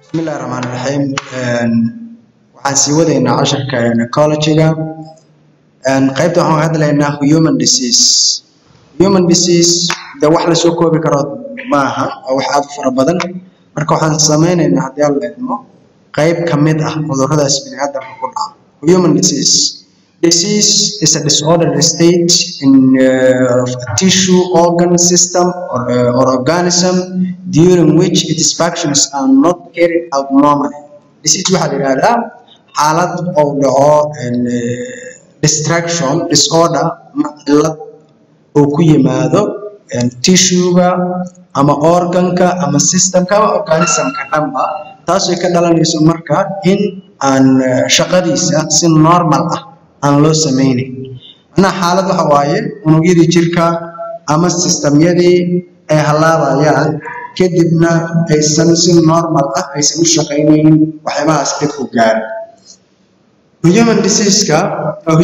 bismillahi raxmaan raxiim waxaan sii wadaynaa casharka ecologyga qaybta waxaan hadlaynaa human disease. Human disease de wax la soo koobi karo maaha waa wax aad u fara badan. Marka waxaan sameynaynaa haddii aan leedno qayb ka mid ah cudurradaas biniaadamka ku dhaca. Human disease? Disease is a disordered state in uh, tissue organ system or, uh, or organism during which its functions are not carried out normally. Disease waxaa la yidhahdaa xaalad ou dhaco distraction disorder ama cillad uu ku yimaado tissuega ama organka ama systemka ama organismka dhanba taasoo ka dhalanayso marka in aan shaqadiisa si normal ah aan loo sameynayn macnaha xaalad waxa waaye unugyadii jirka ama sistemyadii ay halaabayaan kadibna aysan si normal ah aysan u shaqaynaynin waxyaabahaas dadku gaaro human diseaseka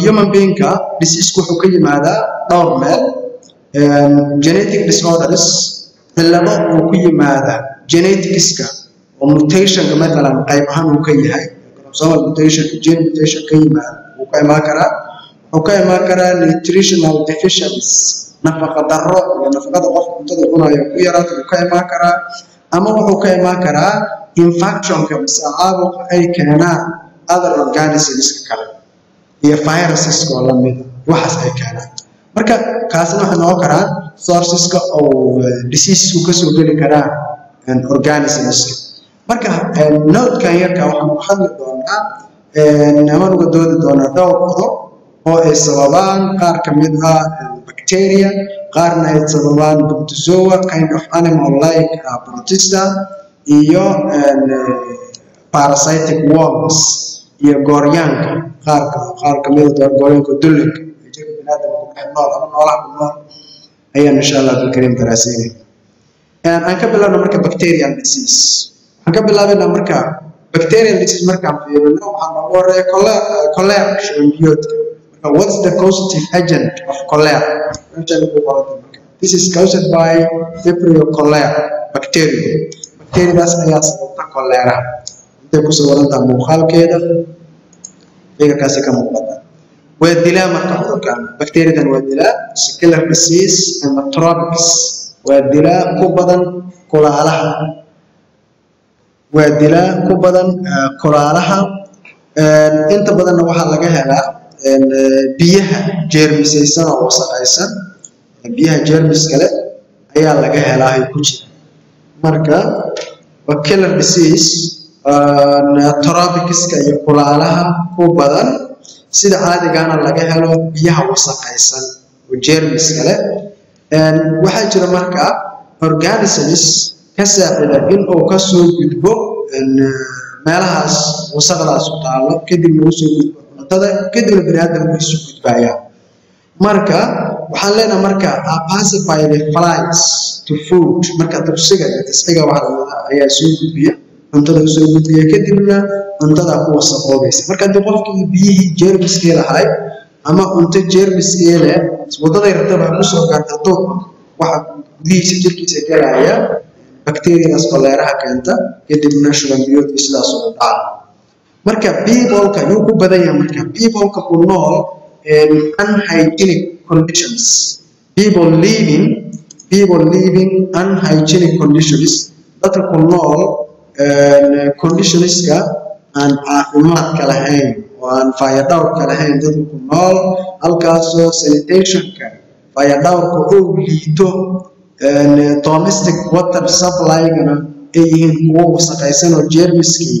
human beingka diseasku wuxuu ka yimaadaa dhowr meel genetic disorders cillado uu ku yimaada geneticska oo mutationka matalan qayb ahaan uu ka yahay chromosomal mutation gene mutation ka yimaada wuu ka imaan karaa wuxuu ka imaan karaa nutritional deficiency. nafaqa darro iyo nafaqada qof cuntada cunayo ku yaraata wuu ka imaan karaa ama wuxuu ka imaan karaa infectionka mise caabuqa ay keenaan other organismska kale iyo viruseska oo lamida waxaas ay keenaan. Marka kaasna waxay noqon karaan sourceska oo diseasesku ka soo geli karaan organismska marka notekan yarka waxaan ku hadli doonaa amaan uga doodi doonaa dhowr qodob oo ay sababaan qaar ka mid ah bacteria qaarna ay sababaan protozoa kind of animal like uh, protista iyo parasitic worms iyo gooryaanka qaarka qaar ka mid ah gooryaanka dullinka ee jirka biniaadamka ku nool ama noolaha ku ayaan insha allah abdulkariim daraasaynay. Aan ka bilaabno marka bacterial disease. Waxaan ka bilaabaynaa marka bacterial disease markaan fiirino waxaa noogu horreeya cholera shubanbiyoodka marka what's the causative agent of cholera this is caused by vibrio cholera bacteria. Bacteriadaas ayaa sababta cholera intay ku sawirantaa muuqaalkeeda fikirkaasi ka muuqata waa dilaa marka cudurkan bacteriadan waa dilaa secular disease and tropics waa dilaa ku badan kulaalaha waa dilaa ku badan kulaalaha inta badanna waxaa laga helaa biyaha jeermisaysan oo wasaqaysan biyaha jeermis kale ayaa laga helaa ay ku jira marka killer disease tropicska iyo kulaalaha ku badan sida caadigana laga helo biyaha wasaqaysan oo jeermis kale. Waxaa jira marka organisms ka saacida in uu ka soo gudbo meelahaas wasaqdaas u taalo kadibna u soo gudbo cuntada kadibna biniaadamku isu gudbaayaan marka waxaan leenahay marka pacify the flies to food. Marka tugsiga iyo lamida ayaa soo gudbiya cuntada u soo gudbiya kadibna cuntada ku wasaqoobaysa. Marka haddii qofkii biyihii jeermiskii lahay ama cunto jeermiskii leh wadaday rabtaba ku soo gaarta duur waxa gudihiisa jirkiisa galaya bacteriadaas koleeraha keenta kadibna shubanbiyoodkii sidaas ugu dhaca marka peopleka yuu ku badan yahay marka peopleka ku nool unhygienic conditions. People living people living unhygienic conditions. Dadka ku nool conditionska aan caafimaadka lahayn oo aan fayadhowrka lahayn dadka ku nool halkaasoo sanitationka fayadhowrka oo liito domestic water supply-gana ay yihiin kuwo wasaqaysan oo jeermiskii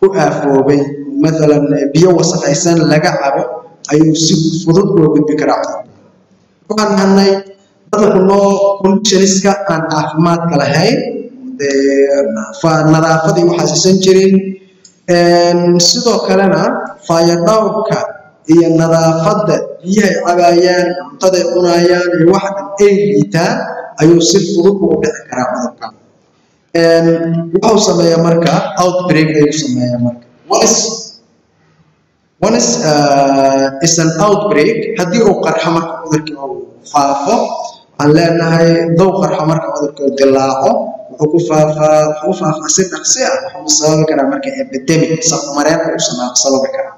ku aafoobay maalan biyo wasaqaysan laga cabo ayuu si fudud uga gudbi karaa waxaan nahnay dadka ku nool conditionska aan caafimaadka lahayn nadaafadii waxaasiisan jirin. Sidoo kalena fayadhowrka iyo nadaafadda biyahay cabaayaan cuntaday cunayaan iyo waxa dhan ay liitaan ayuu si fudud ugu dhici karaa cudurkan wuxuu sameeyaa marka outbreak ayuu sameeyaa marka. Once uh, outbreak. Haddii uu qarxo marka cudurkii uu faafo waxaan leenahay dow qarxo marka cudurkii uu dilaaco wuxuu ku faafaa wuxuu faafaa si dhaqsi ah wuxuu sababi karaa marka epidemic safmareen ayuu sababi karaa.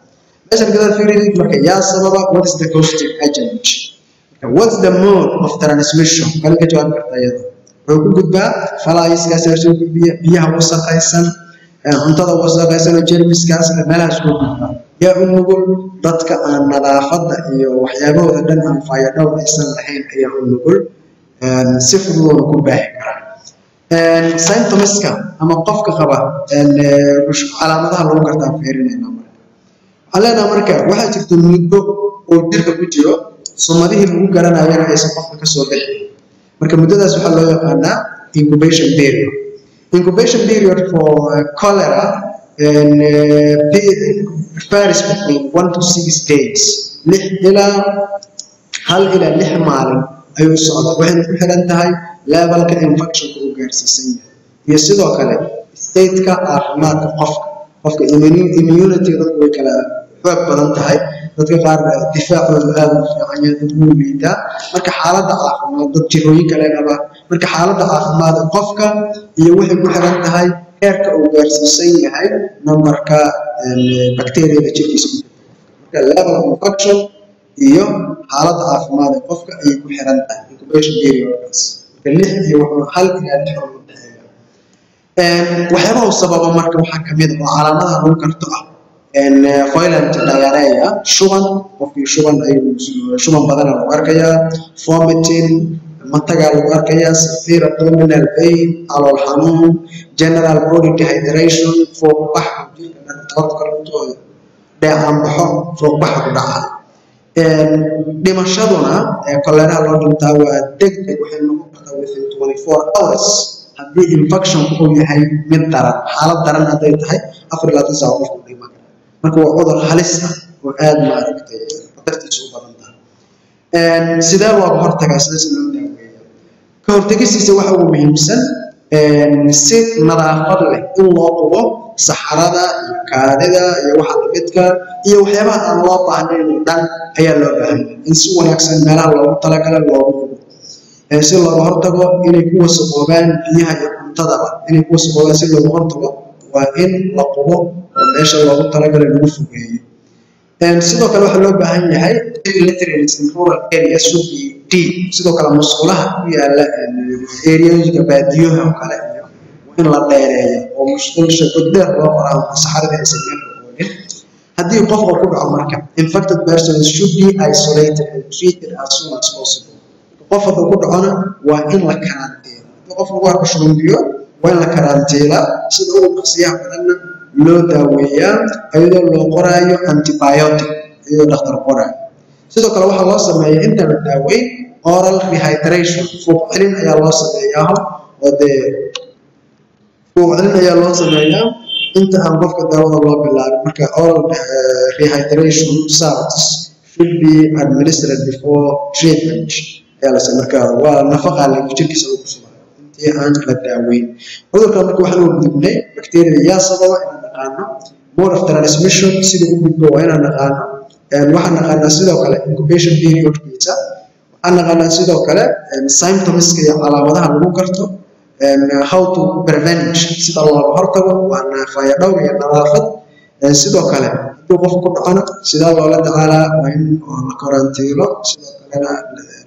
Meeshan gadaal fiirid marka yaa sababa what is the causative agent? What's the mode of transmission? Kale ka jawaabi kartaa iyada. Wuxuu ku gudbaa falaayiskaas soo gudbiya biyaha wasaqaysan cuntada wasaqaysan oo jermiskaas meelahaas ku gudbaa. Yaa u nugul dadka aan nadaafadda iyo waxyaabahooda dhan aan faayadhow aysan lahayn ayaa u nugul si fududoona ku baahi karaa symptomska ama qofka qaba calaamadaha lagu gartaan fiirinayna marka. Waxaan leenaha marka waxaa jirta muddo oo jirka ku jiro sumadihii lagu garanayana aysan qofka ka soo bixin. Marka muddadaas waxaa loo yaqaanaa incubation period. Incubation period for cholera and uh, one to six days. Lix ilaa hal ilaa lix maalin ayuu socdaa waxayna ku xiran tahay levelka infectionka uu gaarsiisan yahay. Iyo sidoo kale stateka caafimaadka qofka. Qofka immunity dadku way kala xoog badan tahay. Dadka qaar difaacoodu aad u fiican yahay dad wuu liitaa marka xaaladda caafimaad dad jirooyin kale marka xaaladda caafimaad qofka iyo waxay ku xiran tahay heerka uu gaarsiisan yahay numberka bacteriada jirkiisa marka level infection iyo xaaladda caafimaad qofka ayay ku xiran tahay. Incubation periodkaas marka lix iyo wuxuu hal ilaa lix oo udhexeeya waxyaabaha sababa marka waxaa ah oo calaamadaha lagu garto ah violent diarrhea shuban qofkii shuban ayuu badana lagu arkayaa vomiting matagaa lagu arkayaa severe abdominal pain calool xanuun general body dehydration fuuqbax jirka dhan tabarka intooda dheecaan baxo fuuqbaxa ku dhaca dhimashaduna koleraha loo dhintaa waa degdeg waxay noqon kartaa within 24 hours. Haddii infection uu yahay mid daran xaalad daran hadday tahay afar ilaa saac qofku dhiman. Marka waa cudur halis ah oo aad maaragtay khatartiisu u badan tahay. Sidee looga hortagaa? Sida si loo daaweeya ka hortegistiisa waxa ugu muhiimsan si nadaafad leh in loo qubo saxarada iyo kaadida iyo waxa lamidka iyo waxyaabaha aan loo baahnayn oo dhan ayaa loo baahan in si wanaagsan meelaha loogu talagala loogu qubo si looga hortago inay ku wasaqoobaan biyaha iyo cuntadaba inay ku wasaqoobaan si looga hortago waa in la qubo oo meesha loogu talagalay lagu fogeeyo. Sidoo kale waxaa loo baahan yahay sidoo kale musqulaha ku yaalla areooyinka baadiyaha oo kale in la dheereeyo oo musqulsha godbeer loo qoraa saxarada aysan meel oolin haddii qof uu ku dhaco marka infected persons should be isolated and treated as soon as possible. Qof hadduu ku dhacona waa in la karantiila haddii qof lagu arko shubanbiyo waa in la karantiilaa sida ugu dhaqsiyaha badanna loo daaweeyaa iyadoo loo qoraayo antibiotic iyadoo dhakhtar qoraayo sidoo kale waxaa loo sameeyaa inta la daaweyn oral rehydration. Fuuq ayaa loo sameeyaa oo dee celin ayaa loo sameeyaa. Inta aan qofka daawada loo bilaabin marka oral rehydration salts should be administered before treatment. Ayaa la marka waa nafaqa lagu jirkiisa lagu sugaa intii aan la daaweyn. Cudurkan marka waxaan u gudubnay bacteriada yaa sababa inaan naqaano. Mode of transmission sida u gudbo waa inaan naqaano. Waxaan naqaanaa sidoo kale incubation periodkiisa. Waxaan naqaanaa sidoo kale symptomska iyo calaamadaha lagu garto how to prevent sida looga hortago waa naafaya dhowr iyo nadaafad. Sidoo kale hadduu qofku ku dhacona sidaa loola tacaalaa waa in la karantiilo. Sidoo kalena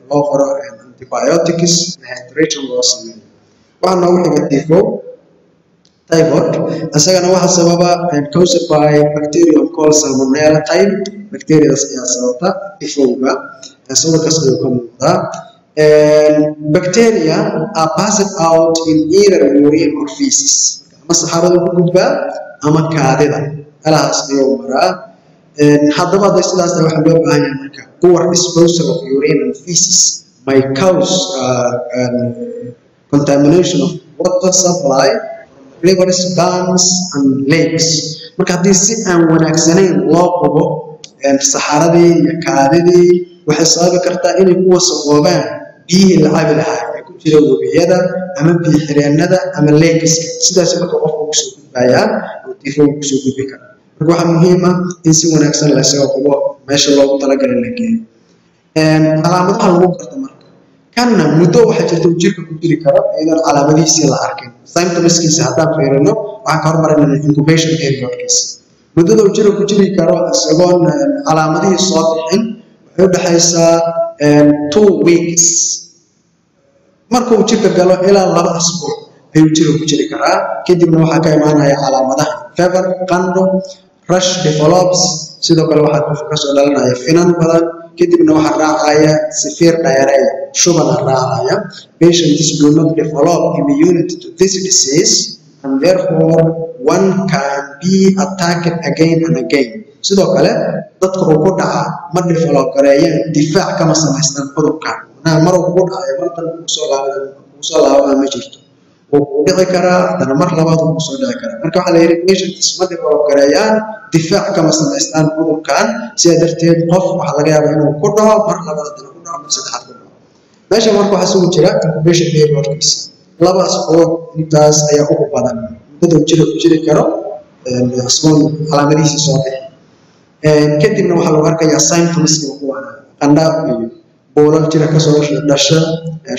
loo qoro antibiotics hydration loo sameeyo. Waxaa noogu xiga tifo typhoid isagana waxaa sababa caused by bacterium called salmonella type. Bacteriadaas ayaa sababta tifowga sawirkaas ayuu ka muuqdaa bacteria are passed out in either urine or feces. Ama saxarada ku gudbaa ama kaadida. Meelahaas ayuu maraa. Haddaba hadday sidaas tahay waxaa loo baahan yahay marka poor disposal of urine and feces. May cause um, contamination of water supply rivers dams and lakes. Marka haddii si aan wanaagsanayn loo qubo saxaradii iyo kaadidii waxay sababi kartaa inay ku wasaqoobaan biyihii la cabi lahaa ee ku jira webiyada ama biyo xireennada ama leegiska sidaas marka qofka ugu soo gudbayaa oo tifo ugu soo gudbi kara marka waxaa muhiim ah in si wanaagsan la isaga qubo meesha loogu talagalay la geeyo. Calaamadaha lagu garto marka. Kanna muddo waxaa jirta uu jirka ku jiri karo iyadoon calaamadihiisii la arkin symptomskiisa haddaan fiirino waxaan ka hormarinayna incubation periodkiisa. Muddada uu jirka ku jiri karo isagoon calaamadihii soo bixin waxay u dhexaysaa two weeks. Marka uu jirka galo ilaa laba asbuuc ayuu jirka ku jiri karaa. Kadibna waxaa ka imaanaya calaamadaha fever qandho rush develops. Sidoo kale waxaa ka soo dhalanaya finan badan. Kadibna waxaa raacaya severe diarrhea shubana raacaya. Patients do not develop immunity to this disease and therefore one can be attacked again and again sidoo kale dadka uu ku dhaca ma develop gareeyaan difaac kama samaystaan cudurkan maruu kugu dhacayo markan ku soo laaban ku soo laabana ma jirto. Wuu kuu dhici karaa haddana mar labaad wuu ku soo dhici karaa. Marka waxaa la yidhi patients ma develop gareeyaan difaac kama samaystaan cudurkan sidaa darteed qof waxaa laga yaabaa inuu ku dhaco mar labaad haddana ku dhaco mar saddexaad ku dhaco. Meesha marka waxaa isugu jira incubation periodkiisa laba asbuuc intaas ayaa ugu badan. Muddada uu jira ku jiri karo isagoon calaamadihiisa soo bixi kadibna waxaa lagu arkayaa symptomska kuwana qandha iyo boolal jira ka soo dhasha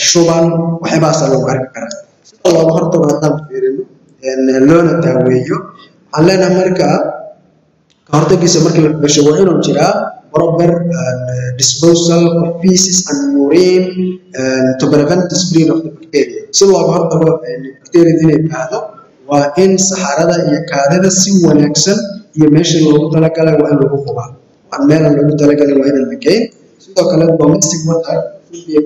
shuban waxyaabahaasa lagu arki karaa. Sida looga hortago haddaan fiirino loona daaweeyo. Waxaan leenahay marka ka hortagiisa la dhasho waa inuu jiraa proper disposal of feces and urine to prevent the spread of the bacteria. Si looga hortago bacteria inay baahdo waa in saxarada iyo kaadida si wanaagsan iyo meesha loogu talagalay waa in lagu qubaa aan meelan loogu talagalay waa inaan la geyn sidoo kale domestic water iyo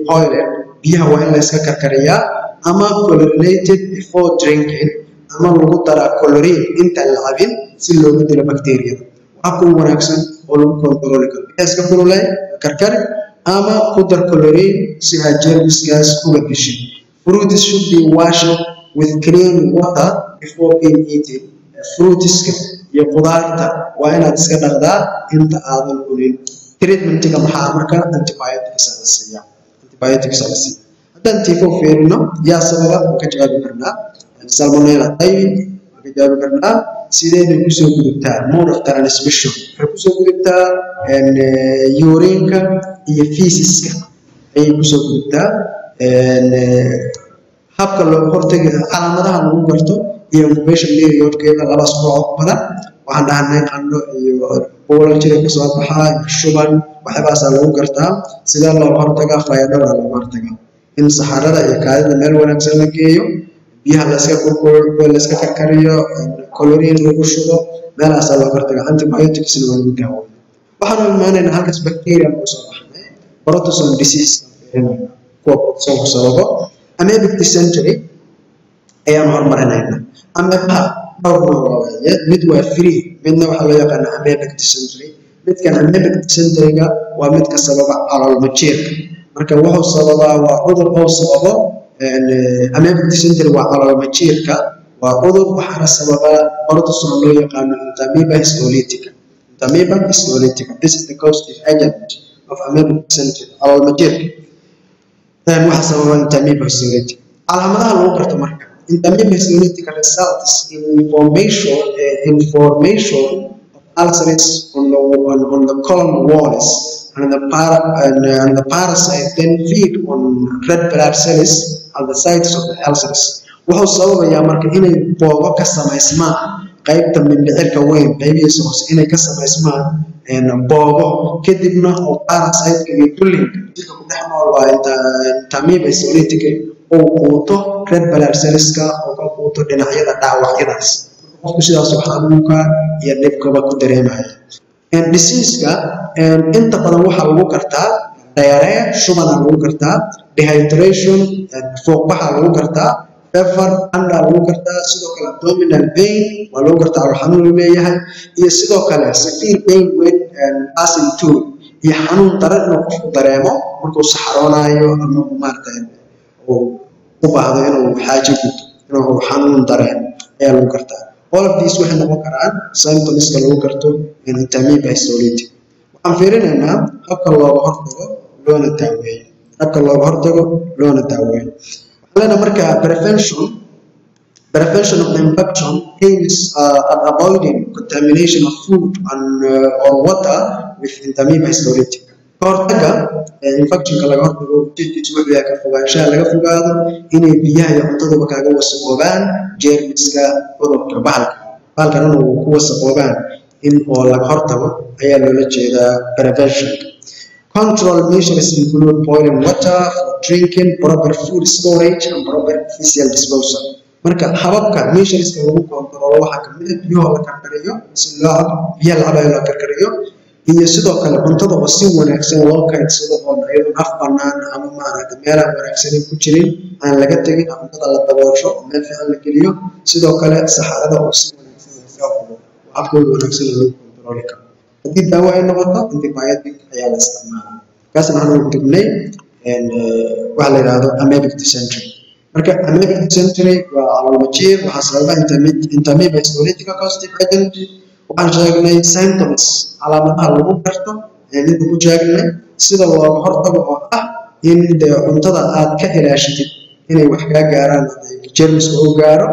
biyaha waa in la karkariyaa ama chlorinated before drinking ama lagu daraa chlorine intaan la cabin si loogu dilo bacteriyada habka ugu wanaagsan oo lagu kontroli karo. Biyaha iska kululay karkari ama ku dar chlorine si aad jeermiskaas uga dishin. Fruits should be washed with clean water before being eaten fruitiska iyo qudaarta waa inaad iska dhaqdaa inta aadan cunin. Treatmentiga maxaa marka antibiotics la siiya antibiotics la siiya haddaan tifo fiirino yaa sababa waan ka jawaabi karnaa. Salmonella typhi waan ka jawaabi karnaa. Sideeday ku soo gudubtaa? Mode of transmission waxay ku soo gudubtaa urinka iyo feesiska ayay ku soo gudubtaa habka looga hortagi calaamadaha lagu garto amebic dysentery ayaan hormarinaynaa waaye mid waa free midna waxaa loo yaqaana amebic dysentery midkan amebic dysenteryga waa midka sababa caloolmajeerka marka wuxuu sababaa waa cudur oo sababo amebic dysentery waa caloolmajeerka waa cudur waxaana sababaa protozoan loo yaqaano intamiba histolytica intamiba histolytica this is the causative agent of amebic dysentery caloolmajeerka waxa sababa intamiba histolytica calaamadaha lagu garto marka intamiba histolytica results in information uh, information of ulcers on the on, on the colon walls and the para and, uh, and the parasite then feed on red blood cells at the sites of the ulcers wuxuu sababayaa marka inay boogo ka samaysmaan qaybta mindhicirka weyn qaybihiisa hoose inay ka samaysmaan boogo kadibna oo parasiteka iyo dullinka jirka ku dhex nool waa intamiba histolytica uu quuto red oo ka quuto dhinacyada dhaawacyadaas. Qofku sidaasoo xanuunka iyo dhibkaba ku dareemaya diseaseka inta badan waxaa lagu gartaa diarrhea shubana lagu gartaa dehydration fuuqbaxa lagu gartaa fever anda lagu gartaa sidoo kale abdominal pain waa lagu gartaa oo xanuun leeyahay iyo sidoo kale severe pain when passing iyo xanuun daran inuu qofku dareemo markuu saxaroonayo ama maaragtay uu u baahdo inuu xaajo guto inuu xanuun dareemo ayaa lagu gartaa. These waxay noqon karaan symptomska lagu garto histolytic waxaan fiirinaynaa habka looga hortago loona daaweeyo. Habka looga hortago loona daaweeyo. Waxaan leenahay marka prevention prevention of infection aims uh, at avoiding contamination of food and uh, or water with histolytica ka hortaga infectionka laga hortago yahay ka fogaanshaha laga fogaado inay biyaha iyo cuntaduba kaaga wasaqoobaan jeermiska cudurka bahalka. Bahalkan inuu ku wasaqoobaan in oo laga hortago ayaa loola jeedaa prevention. Control measures include boiling water for drinking proper food storage and proper physical disposal. Marka hababka measureska lagu kontrolo waxaa ka mid ah biyaha la karkariyo si loo biyaha la loo karkariyo iyo sidoo kale cuntada oo si wanaagsan loo kaydsado oo iyadoo af banaan ama maaragta meelaha wanaagsanin ku jirin aan laga tegin cuntada la daboosho oo meel fiican la geliyo sidoo kale saxarada oo si wanaagsan wanaagsan lagu kontroli karo haddii daawo ay noqoto antibiotic ayaa la isticmaalaa. Kaasna waxaan ugu waxa la yidhaahdo amebic dysentery marka amebic dysentery waa caloolmajiir waxaa sababa histolytica caustic agent waxaan sheegnay symptoms calaamadaha lagu garto ayaan ku sheegnay sida looga hortago oo ah in dee cuntada aad ka ilaashitid inay wax kaa gaaraan jermis uu gaaro.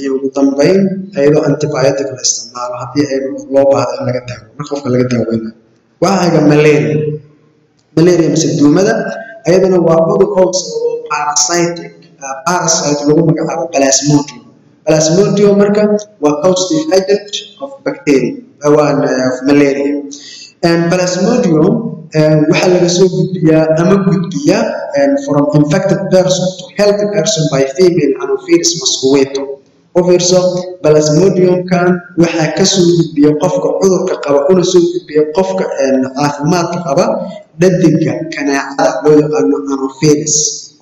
Iyo ugu dambeyn iyadoo antibiotic la isticmaalo haddii ay loo baahdo in laga daawo marka qofka laga daaweynayo waxaa haga malaria. Malaria mise duumada ayadana waa cudur oo sababo parasitic parasite lagu magacaabo plasmodium plasmodium marka waa causative agent of bacteria awaan of malaria. Plasmodium waxaa laga soo gudbiyaa ama gudbiya from infected person to healthy person by female anopheles mosquito u plasmodiumkan waxaa ka soo gudbiya qofka cudurka qaba una soo gudbiya qofka caafimaadka qaba dhadiga kanaacada loo yaqaano anopheles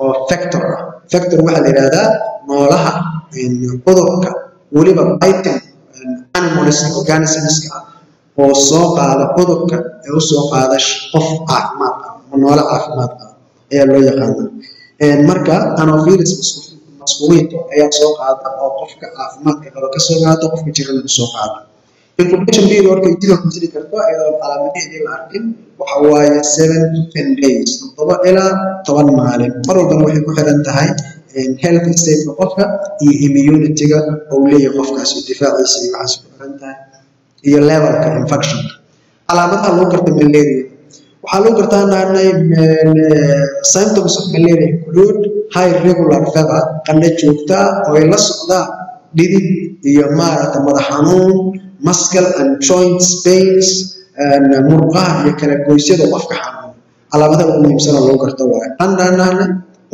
oo factor ah. Factor waxaa la yidhahdaa noolaha cudurka weliba organismska ah oo soo qaada cudurka ee u soo qaada qof caafimaad ah ama noole caafimaad ah ayaa loo yaqaana marka anopheles masquito ayaa soo qaada oo qofka caafimaadka qaba ka soo qaada qofka jiran u soo qaada. Incubation period markay jidka ku jiri karto iyadoo calaamadaheedii la arkin waxa waaye seven to ten days toddoba ilaa toban maalin. Mar walbana waxay ku xiran tahay health stateka qofka iyo immunity-ga oo leeyahay qofkaasi difaaciisa iyo waxaas ku xiran tahay iyo levelka infectionka. Calaamadaha lagu garta malaria. Waxaa lagu gartaa naanay symptoms of malaria include high regular fever qandho joogta oo ay la socdaan dhidid iyo maaragta madax xanuun muscle and joints pains murqaha iyo kala goysyada qofka xanuun. Calaamadaha ugu muhiimsan oo lagu garto waaye qandhanaana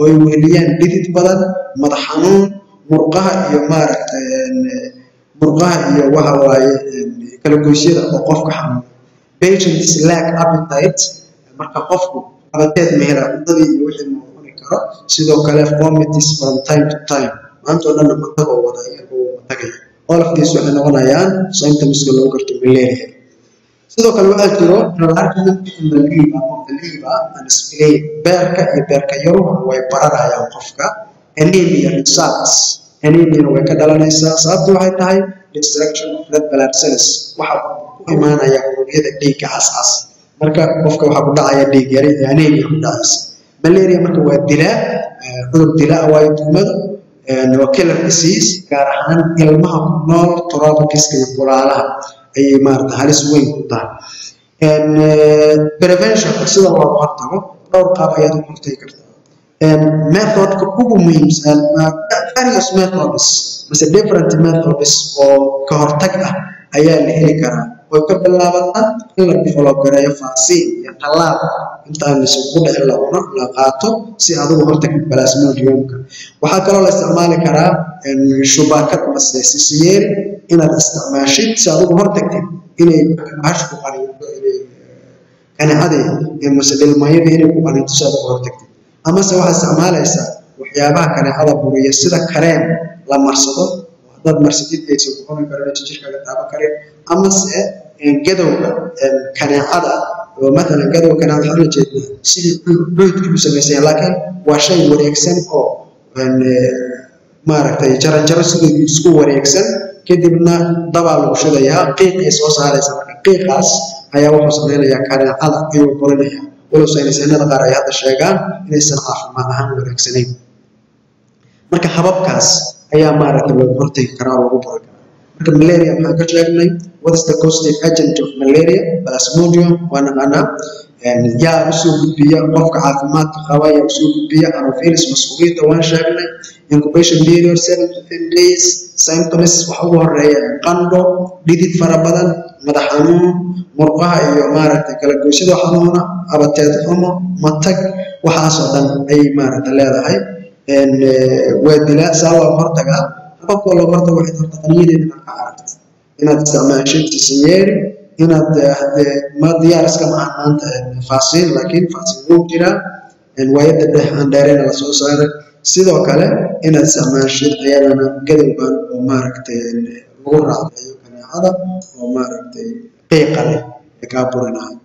oo ay weheliyaan dhidid badan madax xanuun murqaha iyo maaragta murqaha iyo waxa waaye kala goysyada oo qofka xanuun. Patients lack appetite. Marka qofku abateed mehela cuntadii iyo wixii cuni karo sidoo kale vomitis from time to time. Maanta oo dhanna matagoo wada iyagoo matagaya all of these waxay noqonayaan symptomska lagu garto malaria sidoo kale waxaa jiro enlargement in the liver of the liver and spleen beerka iyo beerka yaruhu way bararayaan qofka. Way ka dhalanaysaa. Sababtu waxay tahay waxa ku imaanaya unugyada dhiigga cascas marka qofka waxaa ku dhacaya dhiig yari anemia ku dhacaysa. Malaria marka waa dilaa cudur dilaa waayo duumada waa killer disease gaar ahaan ilmaha ku nool tropics iyo kulaalaha ayay maarata halis weyn ku tahay. Prevention sida looga hortago dhowr qaab ayaad u hortagi kartaa. Methodka ugu muhiimsan various methods mise different methods oo ka hortag ah ayaa la heli karaa. Way ka bilaabataa in la develop gareeyo vaccine iyo tallaal intaan isugu dhicin la cuno qaato si adigu hortagid plasmodiumka waxaa kaloo la isticmaali karaa shubaakad mase sisiyeeri inaad isticmaashid si adigu hortagtid inay bahash ku qaniinto inay kanicadii mase dhilmayadii inay ku qaniinto si adigu hortagtid amase waxaad isticmaalaysaa waxyaabaha kanicada buriya sida kareem la marsado haddaad marsadid aysan ku cuni karin aysan jirkaaga taaban karin amase gadowga kaneecada oo gadowga kaneecada waxaa la jeedaa sidii dhuydkii u samaysan laakiin waa shay wareegsan oo maaragtay jaranjaro sidii isku wareegsan kadibna dabaa lagu shidayaa qiiqay soo saaraysa marka qiiqaas ayaa wuxuu sameynayaa kaneecada ayuu burinaya walow saynisyahannada qaar ay hadda sheegaan inaysan caafimaad ahaan wanaagsanayn. Marka hababkaas ayaa maaragtay lagu hortegi karaa oo lagu buri karaa. Marka malaria maxaan ka sheegnay what is the causative agent of malaria? Plasmodium waa naqaanaa yaa u soo gudbiya qofka caafimaadka qaba yaa u soo gudbiya. Anopheles mas'uuliyadda waan sheegnay. Incubation period seven to ten days symptoms waxa ugu horreeya qandho dhidid fara badan madax xanuun murqaha iyo maaragtay kala goysyada xanuuna abateed xumo matag waxaasoo dhan ayay maaragtay leedahay. Waa dilaa saa looga hortagaa hababka looga hortago waxay horta qaniyadeeda inaad ka aragto. Inaad isticmaashid tisinyeeri inaad hadee ma diyaar iska maahan maanta faasiin laakiin faasiin wuu jiraa waayada dhex aan dheerayna la soo saaray sidoo kale inaad isticmaashid ayadana gadowgan oo maaragtay lagu raacdayo kaneecada oo maaragtay qiiqa leh ee kaa burinayo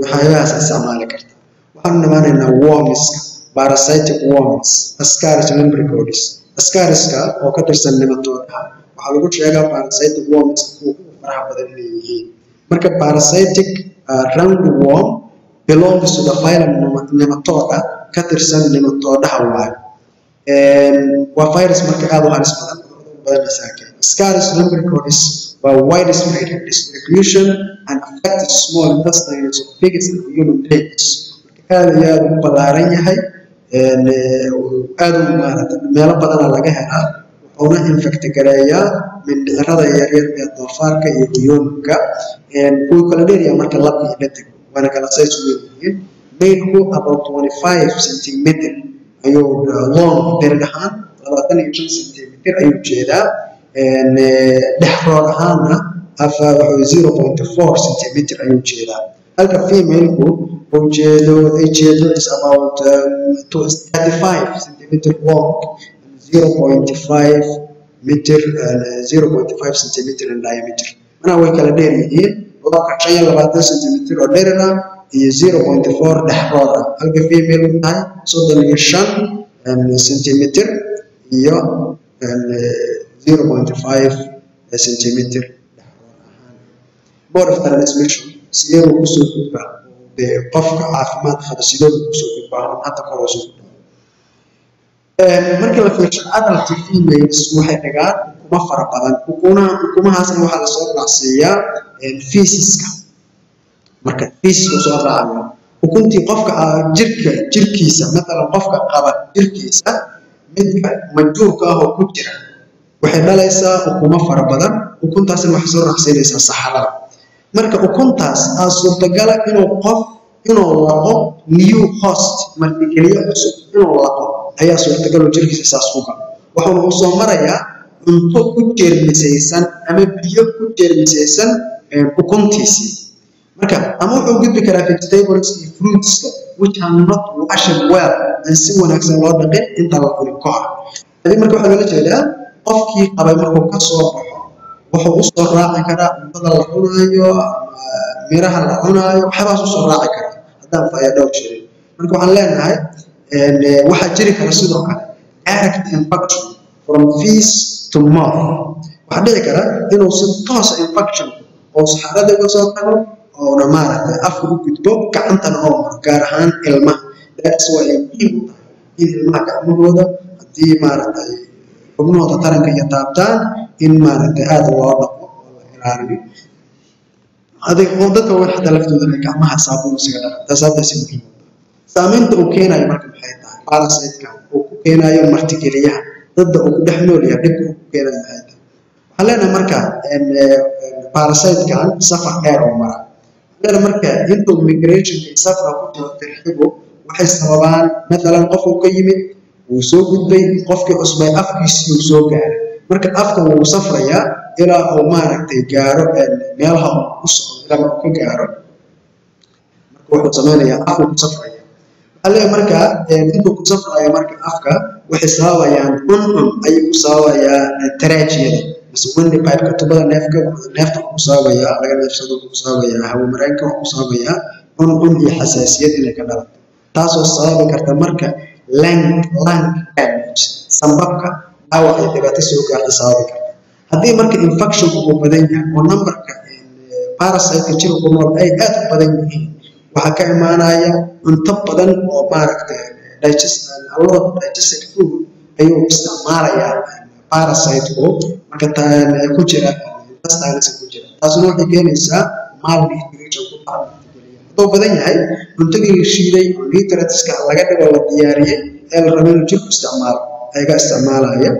waxyaabahaas isticmaali karta. Waxaanu nimaanaynaa wormiska parasitic worms ascaris lumbricodes ascariska oo ka tirsan nematoodaha waxaa lagu sheegaa parasitic worms kuwa ugu faraha badan inay yihiin. Marka parasitic uh, roundworm belongs to the phylum nematoda ka tirsan nematodaha waayo waa virus marka aad u halis badan badan masaakin scaris widespread distribution and affected small intestines of pigs and human beings marka aad iyo aad u ballaaran yahay aad u maarata meelo badana laga helaa wuxuuna infect gareeyaa mindhicirada yaryar ee doofaarka iyo guyoominka wuu kala dheeryaa marka lab iyo dhadig waana kala size weyn yihiin. Mailku about 25 centimeter long dherer ahaan labaatan iyo shan centimeter ayuu jeedaa dhexrood ahaana afa wuxuu zero point four centimeter ayuu jeedaa halka femaleku uu jeedo ay jeedo is about um, 35 centimeter long zero point five meter and zero point five centimeter in diameter dheer yihiin labka shan iyo labaatan centimeter oo dherer ah iyo zero point four dhexrood ah halka female u tahay soddon iyo shan centimeter iyo zero point five centimeter mode of transmission sidee buu kusoo gudbaa dee qofka caafimaad qaba sidee buu kusoo gudbaa hadda kor soo gudbaa marka la fiirsho adult females waxay dhigaan ukumo fara badan ukumaha ukumahaasna waxaa lasoo raacsiiyaa feesiska marka feesiska soo raacayo ukuntii qofka jirka jirkiisa matalan qofka qaba jirkiisa midka majuurka ah oo ku jira waxay dhalaysaa ukumo fara badan ukuntaasna waxay soo raacsiinaysaa saxarada. Marka ukuntaas aa suurtagala inuu qof inuu laqo new host martigeliyo cusub inuu laqo ayaa suurtagal oo jirkiisa saas ku galo wuxuuna u soo marayaa cunto ku jeermisaysan ama biyo ku jeermisaysan ukuntiisii marka ama wuxuu gudbi karaa vegetables iyo fruitska which are not washed well aan si wanaagsan loo dhaqin inta la cuni ka hor haddii marka waxaa loola jeedaa qofkii qabay markuu ka soo baxo wuxuu u soo raaci karaa cuntada la cunaayo miraha la cunaayo waxyaabahaas u soo raaci karaa. Haddaan faya marka waxaan leenahay waxaa jiri kara sidoo kale direct infection from fees to mouth waxaa dhici kara inuu si toosa infection oo saxarada uga soo tago oona maaragtay afka u gudbo gacantana oo maro gaar ahaan ilmaha. That's why ay muhiim u in ilmaha gacmahooda haddii maaragtay xubnahooda taranka iyo taabtaan in maaragtay aad loo dhaqo oo la ilaaliyo dadka way xataa laftooda gacmaha saabuun isaga dhaqa taas muhiim saamaynta uu keenayo marka maxay tahay? Parasiteka uu ku keenayo martigeliyaha dadda uu ku dhex nool yahay dhibka uu ku keenayo maxay tahay? Waxaan leenahay marka parasitekan safar dheer oo mara leenahay marka intuu migrationka iyo safra ku jiro tirxigu waxay sababaan mathalan qof uu ka yimid wuu soo gudbay qofkii cusbay afkiisii uu soo gaaray. Marka afka wuu safrayaa ilaa uu maaragtay gaaro meelaha ku socdo ilaa ka gaaro. Marka wuxuu sameynayaa afku ku safraya. Leeyahay marka intuu ku safraya marka afka waxay sababayaan cuncun ayay ku sababayaa taraajiyada mise wendi pipeka tubada neefka neefta wuxuu sababayaa laga neefsado wuxuu sababayaa hawo mareenka wuxuu sababayaa cuncun iyo xasaasiyad inay ka dhalato taasoo sababi karta marka lung lung damage sambabka dhaawac iyo dhibaato soo gaarta sababi karta. Haddii marka infectionku uu badan yahay oo numberka parasiteka jirka ku nool ay aad u badan yihiin waxaa ka imaanaya cunto badan oo maaragtay alloda digestic food ayuu isticmaalayaa parasiteku marka ku jira intestinesa ku jira. Taasina waxay keenaysaa malnutrition ku dhaca hadduu badan yahay cuntadii la shiiday oo laga dhigo la diyaariyey ee la rabo inuu jirku isticmaalo ayaga isticmaalaya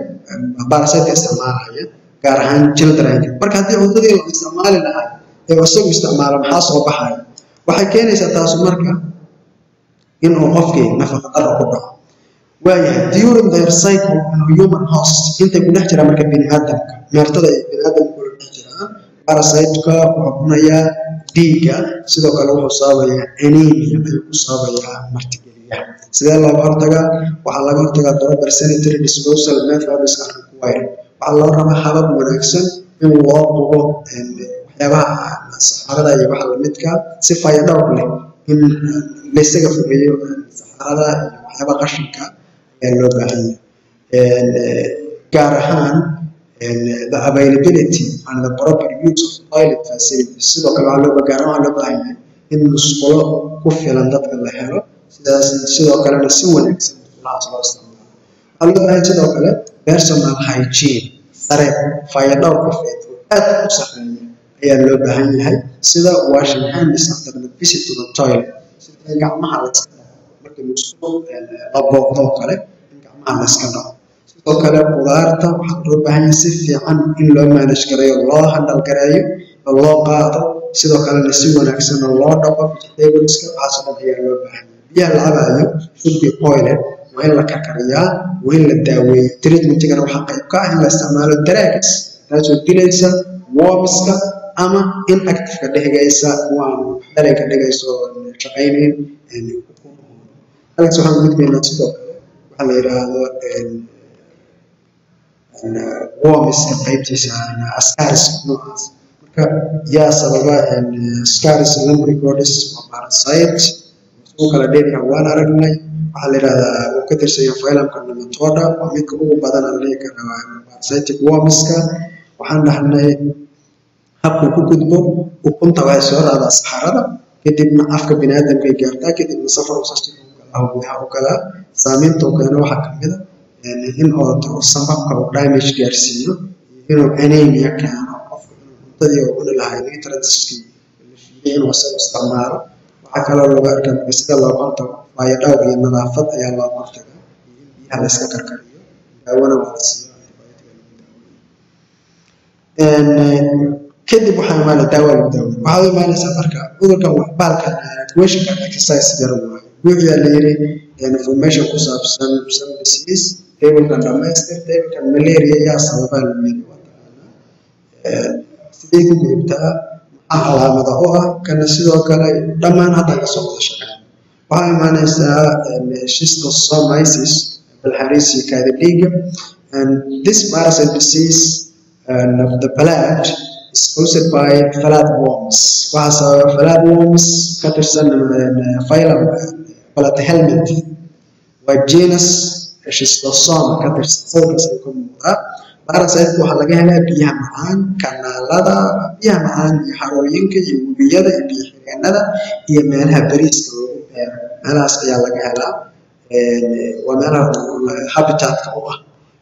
parasiteka isticmaalaya gaar ahaan childrenka marka haddii cuntadii la isticmaali lahaa ee isagu isticmaalo maxaa soo baxaya? Waxay keenaysaa taasu marka inuu qofkii nafaqa darro ku dhaco waayahay during jiraan marka biniaadamka meertada ay biniaadamku kula dhex jiraan parasiteka wuxuu cunayaa dhiigga sidoo kale wuxuu sababayaa anemia ayuu ku sababayaa martigeliyaha sidee looga hortagaa waxaa laga hortagaa proper sanitary disposal methods are required. Waxaa loo rabaa habab wanaagsan in loo qubo waxyaabaha saxarada iyo waxa lamidka si fayadhowr leh in laysaga fogeeyo saxarada iyo waxyaabaha qashinka loo baahan yahay gaar ahaan the availability and the proper use of toilet facilities. Sidoo kale waxaa loo ahaan waxaa loo baahan yahay in musqulo ku filan dadka la helo. Sidaas sidoo kalena si wanaagsan musqulahaas loo isticmaalo. Waxaa loo baahan sidoo kale personal hygiene sare fayadhowr qofeed oo aad u sarreeya ayaa loo baahan yahay. Sida washing hands after the visit to the toilet. Sida gacmaha la marka musqulo la booqdo oo kale in la iska dhaco sidoo kale qudaarta waxaa loo baahan yahay si fiican in loo manage gareeyo loo handal gareeyo oo loo qaado sidoo kalena si wanaagsan oo loo dhaqo vegetables-ka waxaasoo dhan ayaa loo baahan yahay. Biyaha la be boiled waa in la karkariyaa waa in la daaweeyo. Treatmentigana waxaa qayb ka ah in la isticmaalo drugs taasoo dilaysa wormska ama inactiveka dhigaysa waan dhalay ka dhigayso shaqaynayn waxaan gudbaynaa sidoo kale waxaa la yidhaahdo wormiska qaybtiisa ascaris noocaas. Marka yaa sababa ascaris lumbricolis waa parasite isku kala dheeryaha waan aragnay. Waxaa la yidhahdaa uu ka tirsan yahay phylumka nematoda waa midka ugu badan aan dhihi karaa parasitic wormiska waxaan dhahnay habku ku gudbo ukunta waxay soo dhaadaa saxarada kadibna afka biniaadamkay gaartaa kadibna safar usasjiahu gudaha u keeno waxaa ka mid a in oo sababka uu damage gaarsiiyo inuu anemia keeno qofka inuu cuntadii uu cuni lahaa nutrientskii la inuu isagu isticmaalo. Waxaa kaloo lagu arkaa sida looga hortago waayo iyo nadaafad ayaa looga hortagaa iyo in biyaha la karkariyo daawona waa la siiyo kadib waxaa imaana daawa lagu daaweyn waxaad imaanaysaa marka cudurkan baalkan questionkan exercise jaro waayo wuxuu la yiri information ku saabsan some disease tablekan dhamaystir tablekan malaria yaa sababaa la yiri waa taqaanaa sidee ku gudubtaa maxaa calaamada u ah kana sidoo kale dhammaan hadda ka soo wada shaqeyn waxaa imaanaysaa schistosomiasis balxariisiyo kaadi dhiiga and this parasite disease and of the blood is caused by flatworms. Waxaa sababa flatworms ka tirsan phylum Platyhelminth. Waa genus schistosoma ka tirsan ka muuqdaa. Parasite waxaa laga helaa biyaha macaan, kanaalada, biyaha macaan iyo harooyinka iyo webiyada iyo biyo xireenada iyo meelaha bariiska lagu beero. Meelahaas ayaa laga helaa. Waa meelaha habitatka u ah.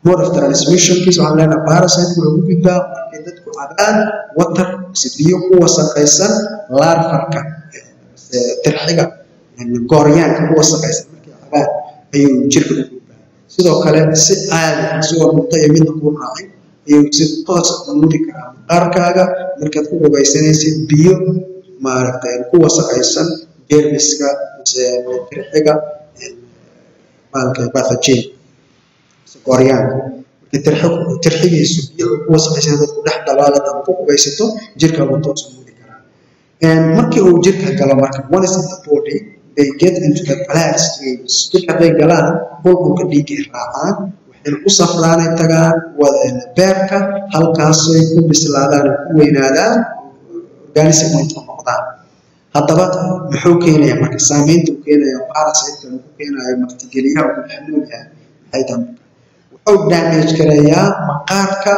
mode of transmissionkiisa waxaan leenahay parasite wuxuu ku gudbaa markay dadku cabaan water mise biyo ku wasaqaysan larfarka tirxiga gooryaanka ku wasaqaysan markay cabaan ayuu jirka u gudbaa. Sidoo kale si caadi isagoo cunto iyo midna kuu raacin ayuu si toos u mudi karaa maqaarkaaga. Markaad ku qubaysanaysid biyo maaragtay ku wasaqaysan jeermiska mise tirxiga maalka pathogen gooryaanka. Tirxigiisu biyo ku wasaqaysan dadku dhex dabaalad ama ku qubaysato jirkaagu toos u karaa. Markii uu jirka galo marka once in the body they get into the blood streams hadday galaan bulbulka dhiiggay raacaan. Waxayna u safraanay tagaan. Beerka halkaasay ku bislaadaan ku weynaadaan. Organism ay ku noqdaan. Haddaba muxuu keenaya marka? Saameynta uu keenaya parasite uu keenayo martigeliyaha uu yahay maxay tahay wuxuu damage gareeyaa maqaarka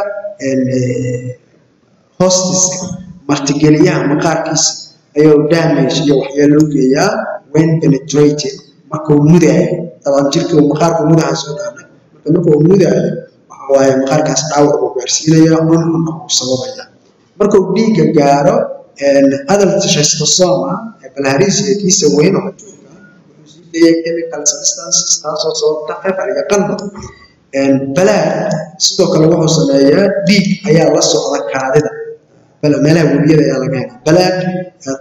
hostiska martigeliyaha maqaarkiisa. Ayuu damage iyo waxyeelo u geeyaa when penetrated. Markuu mudaayo dabcan jirka uu maqaarku mudaha soo dhaanay marka markuu mudaayo waxa waaye maqaarkaas dhaawac uu gaarsiinaya un un uu sababaya markuu dhiigga gaaro adult schistosoma ee balharisia kiisa weyn oo adduunka wuxuu sii leeyahay chemical substances taasoo sababta fever iyo qalba balaad sidoo kale wuxuu sameeyaa dhiig ayaa la socda kaadida. Meelaha webiyada ayaa laga helaa. Balaad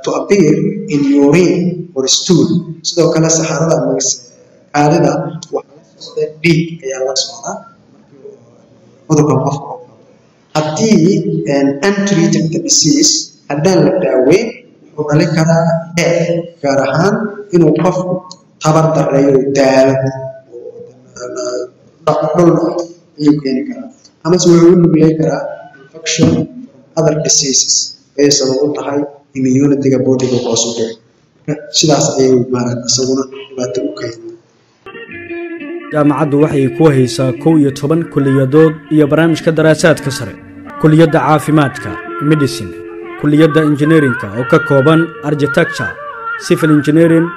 to appear in urine or stool. Sidoo kale saxarada waxaa la socda dhiig ayaa la socda cudurka qofka haddii untreated disease haddaan la daaweyn wuxuu dhalin karaa death gaar ahaan inuu qofku tabar dareeyo daalo. Ayuu keeni karaa. Amase wuxuu u nugleyn karaa infection other diseases ay sabab u tahay immunity-ga u dhici sidaas ayay maaragta isaguna dhibaato u keena jaamacaddu waxay ku haysaa kow iyo toban kuliyadood iyo barnaamijka daraasaadka sare kuliyadda caafimaadka medicine kuliyadda injineerinka oo ka kooban architecture civil engineering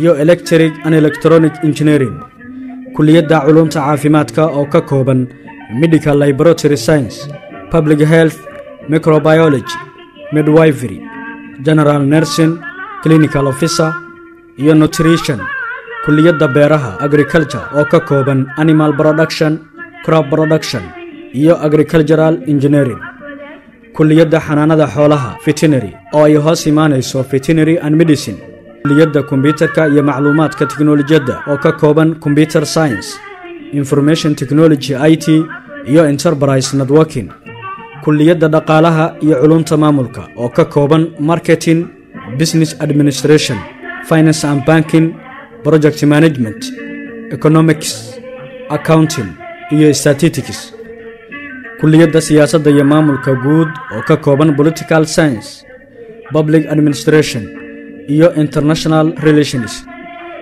iyo electric and electronic engineering kuliyadda culumta caafimaadka oo ka kooban medical laboratory science public health microbiology midwifery general nursing clinical officer iyo nutrition kuliyadda beeraha agriculture oo ka kooban animal production crop production iyo agricultural engineering. Kuliyadda xanaanada xoolaha veterinary oo ay hoos imaanayso veterinary and medicine. Kuliyadda kombyutarka iyo macluumaadka teknolojiyadda oo ka kooban computer science information technology i t iyo enterprise networking. Kuliyadda dhaqaalaha iyo culumta maamulka oo ka kooban marketing business administration finance and banking project management economics accounting iyo statistics. Kuliyadda siyaasadda iyo maamulka guud oo ka kooban political science public administration iyo international relations.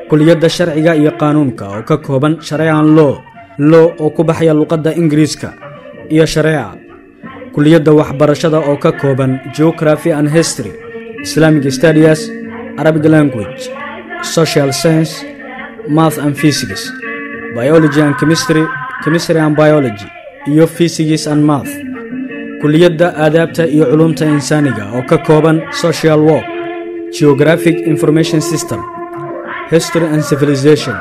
Kuliyadda sharciga iyo qaanuunka oo ka kooban shareecan law law oo ku baxaya luqadda ingiriiska iyo shareeca kuliyadda waxbarashada oo ka kooban geography and history islamic studies arabic language social science math and physics biology and chemistry chemistry and biology iyo physics and math. Kuliyadda aadaabta iyo culumta insaaniga oo ka kooban social work geographic information system history and civilization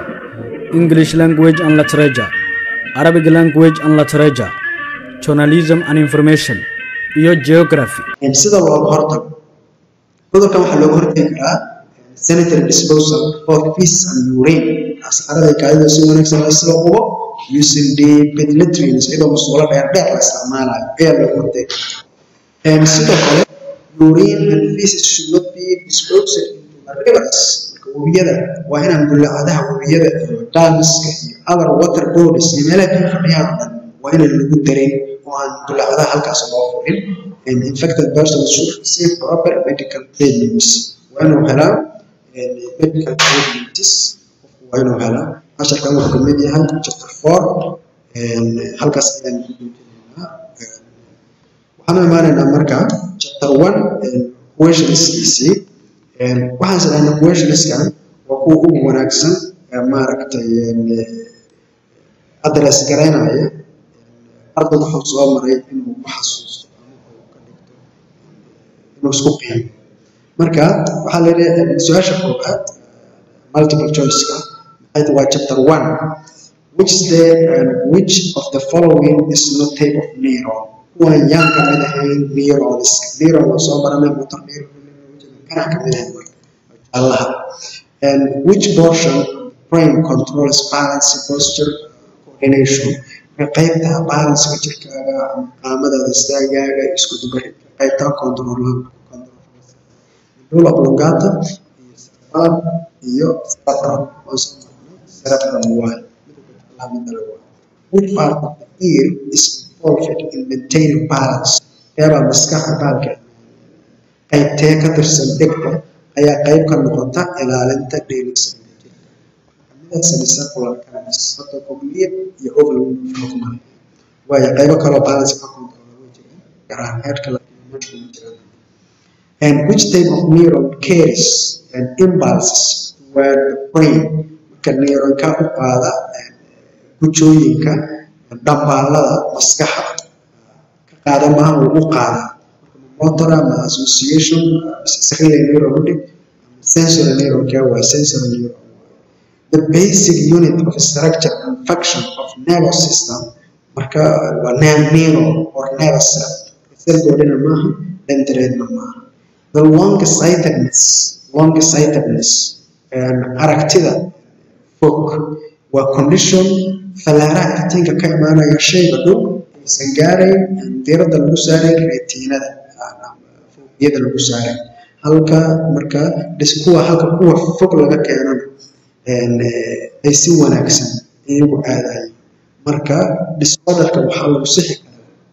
english language and literature arabic language and literature journalism and information iyo geography cudurkan waxaa looga hortagi karaa sanitary disposal both fees and urine. Saxarada kaadida si wanaagsan la isla qubo using the latrines iyadoo masuulo dheer la isticmaalayo ayaa looga hortagi karaa. Sidoo kale urine and feces should not be disposed into the rivers. Marka webiyada waa inaan bullacadaha webiyada iyo damiska iyo other water bodies iyo meelaha biyo fadhiyaan oo dhan waa inaan lagu darin oo aan bullacadaha halkaas loo furin and infected persons should receive proper medical treatments waa inuu helaa medical treatments waa inuu helaa casharkan wuxuu kamid yahay chapter four halkaas ayaan ku joojinaynaa waxaan imaanaynaa marka chapter one questionskiisii waxaan isdhahnaa questionskan waa kuwa ugu wanaagsan maaragtay address garaynaya arday wuxuu soo maray inuu ku xasuusto inuu isku qiimo marka waxaa la yidhi su'aasha koobaad multiple choiceka maxay waa chapter one which the and which of the following is not type of neuron kuwan yaan ka ahayn neurons neuron waa soo baranay motor neuron kana ahayn marka. And which portion brain controls balance posture coordination? Qaybta balanceka jirkaaga qaamadaada istaagaaga isku dubaridka qaybta control medulla oblongata iyo cerebral iyo cerebral oo soo marnay cerebral waa which part of the ear is involved in maintaining balance qeybaa maskaxa baalka qaybtee ka tirsan dhegta ayaa qayb ka noqota ilaalinta dheelisanka jirka kamida semicircular canals hadda coglia iyo oval xukman waayo qaybo kaloo balance ka controla way jiraan gaar ahaan heerka laakiin meesha kuma jiraan and which type of neuron carries and impulses toward the brain marka neuronka u qaada gujooyinka dhambaalada maskaxda ka qaada maaha uu u qaada. Motor ama association cerebral neuron u dhig sensory neuron ka waa sensory neuron. The basic unit of structure and function of nervous system marka waa neuron or nervous cell cellkoodhina maaha dendreedna maaha the long sightedness long sightedness aragtida fog waa condition fallaaraha iftiinka ka imaanaya shayga dhow aysan gaarayn diiradda lagu saarayn reetiinada fogyada lagu saarayn halka marka kuwa halka kuwa fog laga keenana ay si wanaagsan iyagu aadayo marka disorderka waxaa lagu sixi karaa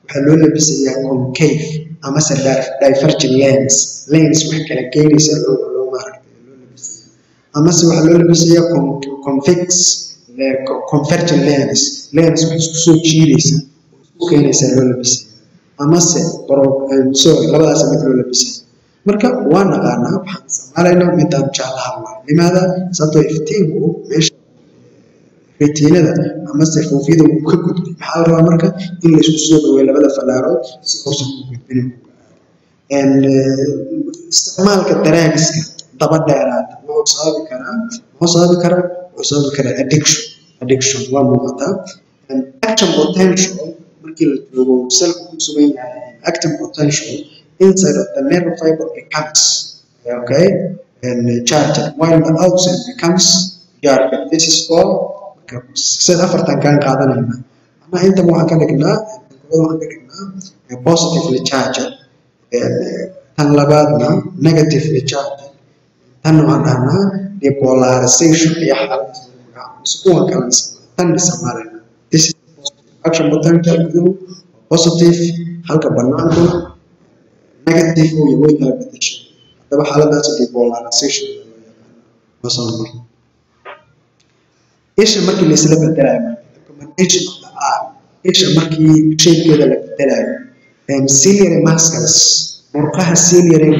waxaa loo labisayaa concave amase divergent lens lens wax kala geynaysa loo loo maaragtay loo labisaya amase waxaa loo labisayaa convex convergent lens. Lens wax isku soo jiidaysa isku keenaysa loo labisaya amase sorry labadaas mid loo labisaya marka waa naqaanaa waxaan isticmaalaynaa midaan jeclaha waa limaada sababtoo iftiinku retiinada amase foofyada uu ka gudbay. Maxaa rabaa marka in la isku soo dhaweeyo labada falaarood si uusan u gudbin. Isticmaalka daraagiska daba dheeraada wuxuu sababi karaa wuxuu sababi karaa wuxuu sababi karaa addiction. Addiction waa muuqataa action potential markii la joogo selka ku sugan yahay action potential inside of the nerve fiber becomes okay? And while the outside becomes jarred this is called sida afartan kaan qaadanayna ama inta waxaan ka dhignaa waxaan ka dhignaa positively charged tan labaadna negatively charged tan waxaan dhahnaa depolarization iyo xaalad kale tan isticmaalayna action potential positive halka banaanku negative uu way kala bedeshay haddaba xaaladaas depolarization. Loo isha markii la isla bedelayo accommodation of the markii shapekeeda la bedelayo ciliary muscles murqaha ciliary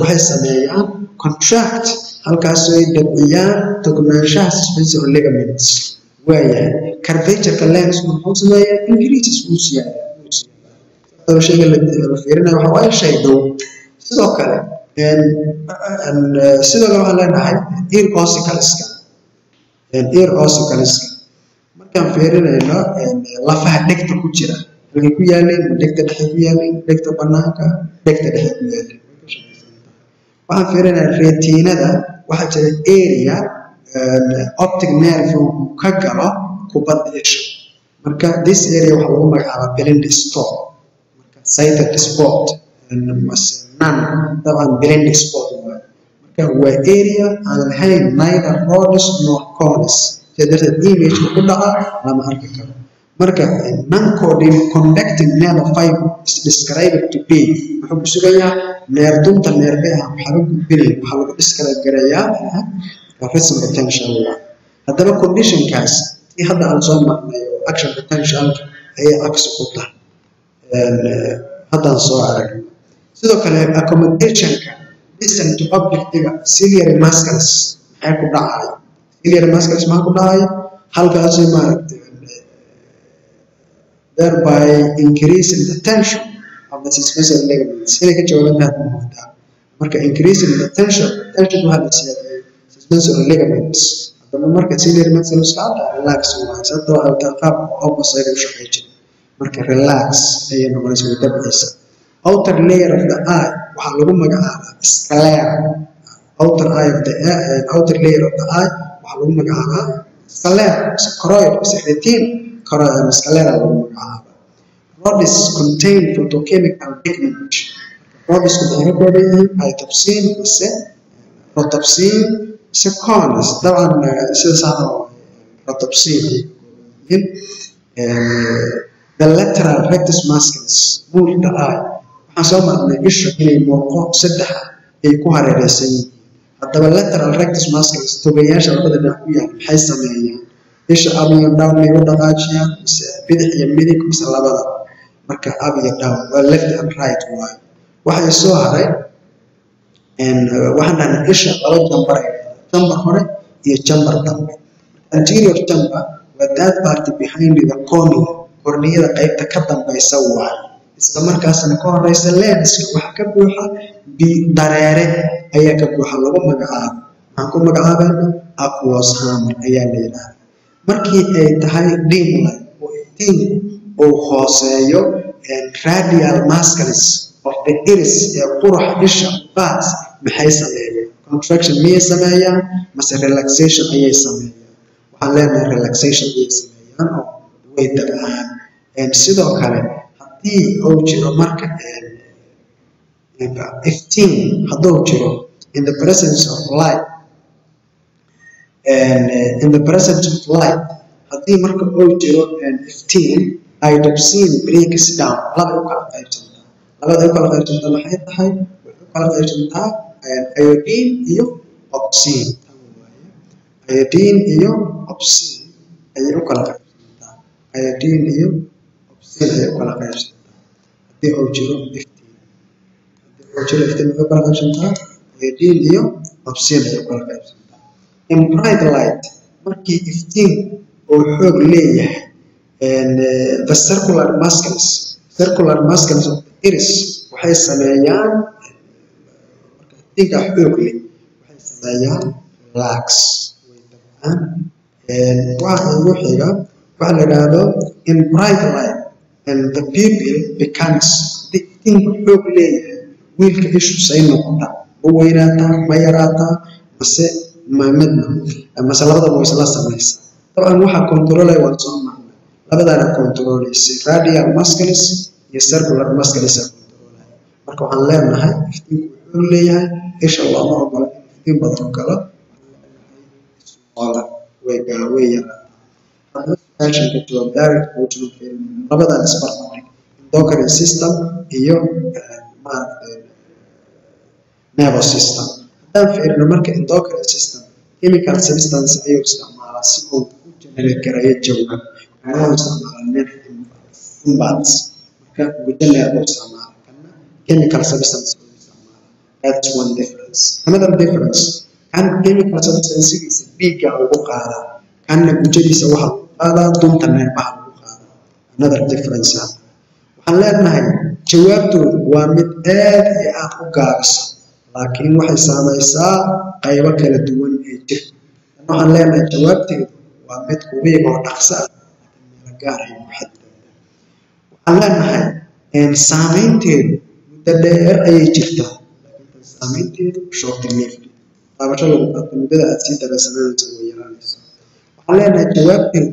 waxay sameeyaan contract halkaasoo ay dabciyaan tognaanshaha suspensory ligaments. Waayahay curvatureka lens muxuu sameeyaa increases wuu siyaada shayga la waxa waaye shay dhow. Sidoo kale sidoo kale waxaan leenahay ossicleska ear ossicleska markaan fiirinayno lafaha dhegta ku jira. Halkay ku yaaleen dhegta dhexe ku yaaleen dhegta banaanka dhegta dhexe ku yaaleen waxaan fiirinayaa retiinada waxaa jira area optic nerve uu ka galo kubadda isha marka this area waxaa lagu magacaabaa blind spot. Marka sighted spot. Nan dabcan blind spot neither rods nor cones sida darteed imageka ku dhaca lama arki karo marka non-coding conducting nerve fiber is described to be wuxuu ku sugayaa neerdunta neerbe ah waxaaba gudbinaya waxaa lagu describe gareeyaa rhythm potential haddaba conditionkaas tii hadda aan soo marnay oo action potential ayay cagsi ku tahay haddaan soo aragnay sidoo kale accommodationka distant to objectiga ciliary muscles maxay ku dhacaya. Ciliary muscles maxaa ku dhacaya halkaasi maaragtay thereby increasing the tension of the suspensory ligaments inay ka jawaabantaad ma muuqdaa marka increasing the tension tension waxaa la siyaaday suspensory ligaments haddaba marka ciliary muscles hadda relax waa sababta waxay wataa qaab opposite u shaqay marka relax ayay noqonaysa dabcaysa outer layer of the eye waxaa lagu magacaabaa sclera outer eye of the outer layer of the eye waxaa lagu magacaabaa sclera mise choroid mise retin sclera lagu magacaabaa. Rodis contain photochemical pigment. Rodisku kooban yihiin itopsin mise rotopsin mise cones dabcan sida saada rotopsin. The lateral rectus muscles move eye waxaan soo marnay isha inay murqo saddex ay ku hareereysan yihiin haddaba lateral rectus muscles togayaasha labada dhinac ku yaal maxay sameeyaan isha up down may u dhaqaajiyaan mise bidix iyo midig mise labada marka up down waa left and right waayo waxay soo haray waxaan dhahnay isha laba jambar jambar hore iyo jambar dambe anterior chamber waa that part behind the cornea korniyada qaybta ka dambaysa waay isla markaasna ka horeysa lenska waxaa ka buuxa dareere ayaa ka buuxa lagu magacaabo maxaan ku magacaabayna aquos hammer ayaa la yidhaahda markii ay tahay dimlight oo uu hooseeyo radial muscles of the iris ee quruxa isha baas maxay sameeyaan contraction miyay sameeyaan? Mase relaxation ayay sameeyaan? Waxaan leenahay relaxation ayay sameeyaan oo way dabcaan sidoo kale haddii uu jiro marka iftiin hadduu jiro in the presence of light in the presence of light haddii marka uu jiro iftiin iodopsin breaks down. Labay u kala qaybsantaa. Labada u kala qaybsantaa maxay tahay? Waxay u kala qaybsantaa iodine iyo opsin iodine iyo opsin ayay u kala qaybsantaa. Iodine iyo opsin ayay u kala qaybsantaa haddii uu jiro iftiin haddii uu jiro iftiin maxay u kala qaybsantaa iodine iyo opsin ayay u kala qaybsantaa in bright light markii iftiin uu xoog leeyahay the circular muscles. Circular muscles of iris waxay sameeyaan iftiinka xoog leh waxay sameeyaan relax. Way dabcaan waxa ugu xiga la yidhaahdo in bright light and the pupil becomes iftiinku xoog leeyahay wiilka ishu say noqota. Ma weynaataa ma yaraataa mase ma midna mase labadaba way isla samaysaa dabcan waxaa controlaya waan soo marnay labadaana controlaysay radial muscles iyo circular muscles aa controlaya marka waxaan leenahay iftiinku wuxuu leeyahay isha looma ogola in iftiin badan galo way way yaraataa ka jawaab direct labadan isbarbardhig endocrine system iyo maaragtay nervous system. Haddaan fiirino marka endocrine system. Chemical substance ayuu isticmaalaa si uu u generate gareeyo jawaab waxaa isticmaalaa nerve impulse marka guda nerve isticmaala kana chemical substance ayuu isticmaalaa that's one difference. Another difference kan chemical substancegiisa dhiigga ugu qaadaa kanna gujadiisa waxa qaadaa dunta neerbaha lagu qaadaa another difference waxaan leenahay jawaabtoodu waa mid aad iyo aad u gaabisa laakiin waxay saamaysaa qaybo kala duwan ee jirka. Waxaan leenahay jawaabteedu waa mid kubiib oo dhaqso ah laakiin meelo gaar ay ku xadidanta waxaan leenahay saameynteedu muddo dheer ayay jirtaa laakiin saameynteedu short lived taabasho lagu qabto muddada aad sii dareesananaysa way yaraanaysa waxaan leenahay jawaabteedu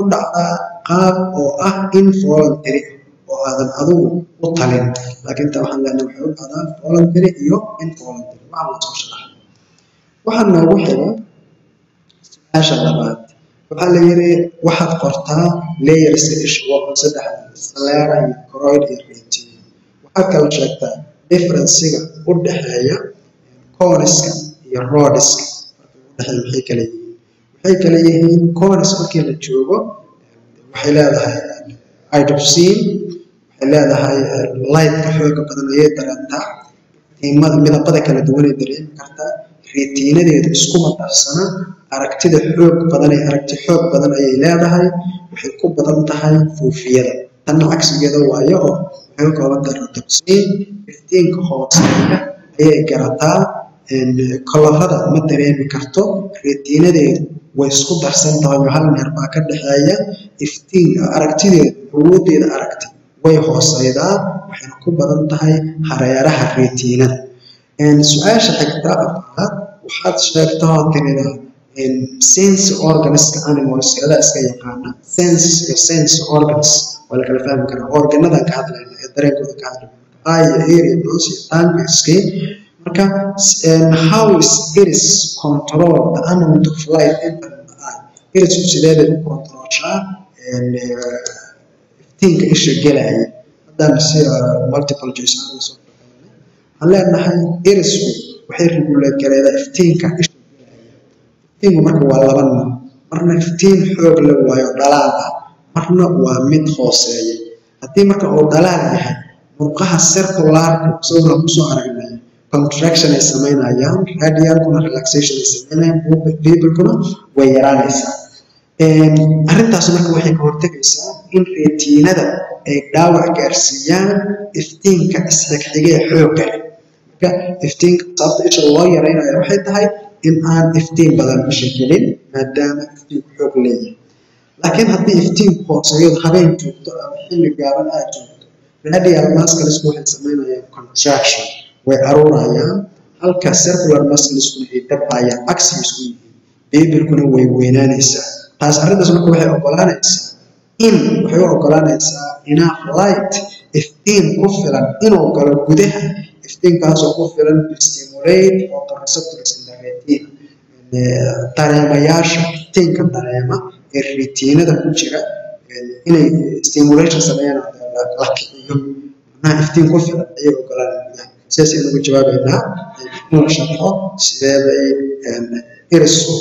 u dhacdaa qaab oo ah involuntary oo aadan adigu u talin. Laakiin ta waxaan leenahay waxay u dhacdaa voluntary iyo involuntary. Waxaa la soo sharaxay. Waxaa noogu xiga su'aasha labaad. Waxaa la yiri waxaad qortaa layerska isha waa saddex sclera iyo choroid iyo retina waxaad kala sheegtaa differencega u dhexeeya coniska iyo rodiska markay u dhexeeya maxay kala yihiin waxay kala yihiin conis markii la joogo waxay leedahay idopsin waxay leedahay lightka xooga badan ayay dareentaa midabada kala duwanay dareemi kartaa. Retiinadeedu iskuma darsana aragtida xoog badan ay aragti xoog badan ayay leedahay. Waxay ku badan tahay fuufiyada. Tanna cagsigeeda waayo oo waxay ka kooban tahay rhodopsin iftiinka hooseeya ayay garataa kolorada ma dareemi karto retiinadeedu way isku darsan tahay oo hal meer baa ka dhexeeya iftiin aragtideedu awoodeeda aragti way hooseydaa waxayna ku badan tahay hareeraha retiinada su'aasha xigta afraad waxaad sheegtaa oo tirida sense organiska animalska adaa iska yaqaana sense iyo sense organs waa la fahmi karaa organadan ka hadlayna ee dareenkooda ka hadlayna eye iyo nose iyo skin marka how is iris control the amount of light entering the eye u controlshaa iftiinka isha gelaya haddaan si multiple choice soo waxaan leenahay irisku waxay regulate gareedaa iftiinka isha gelaya iftiinku marka waa laba nooc marna iftiin xoog la waayo dhalaal ah marna waa mid hooseeya haddii marka uu dhalaal yahay murqaha circularku sawir aan ku soo aragnay contraction ay samaynayaan radialkuna relaxation ay samaynayaan vabalkuna way yaraanaysaa. Arrintaas marka waxay ka hortegaysaa in reetiinada ay dhaawac gaarsiiyaan iftiinka isxigxiga ee xoogga leh marka iftiinka sababta isha loo yaraynayo waxay tahay in aan iftiin badan isha gelin maadaama iftiinku xoog leeyahay. Laakiin haddii iftiinku hooseeyo habeen joogto ama xilli gaaban aad joogto radial musclesku waxay samaynayaan contraction way aruurayaan halka circular muscleskuna ay dabcayaan aksi isku yihiin babilkuna way weynaanaysaa. Taas arrintaas marka waxay ogolaanaysaa in waxay u ogolaanaysaa enough light iftiin ku filan inuu galo gudaha iftiinkaasoo ku filan stimulate photoreceptors dareemayaasha iftiinka dareema ee retiinada ku jira inay stimulation sameeyaan la kiciyo macnaha iftiin ku filan ayay ogolaanayaan gudaha sidaas aynu uga jawaabaynaa in la sharxo sideebay irisu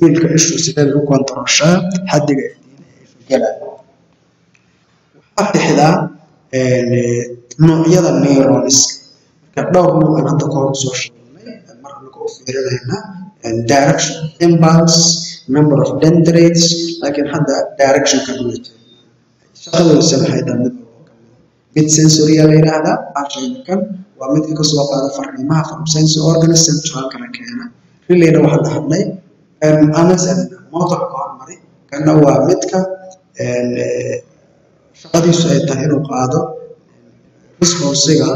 wiilka ishu sideebay u iftiina ee ifagala waxaa tixdaa noocyada neuroniska marka dhowr nooc aan hadda kahor soo sheegnay mar anaga u fiirinayna direction impulse number of dendrites laakiin hadda direction ka dhula maxay tahay mid sensoria la yidhaahdaa ashayna kan waa midka ka soo qaada fariimaha from sensory organs centralkana keena. Relayna waxaan amazon motorka hormari kana waa midka shaqadiisu ay tahay inuu qaado responsiga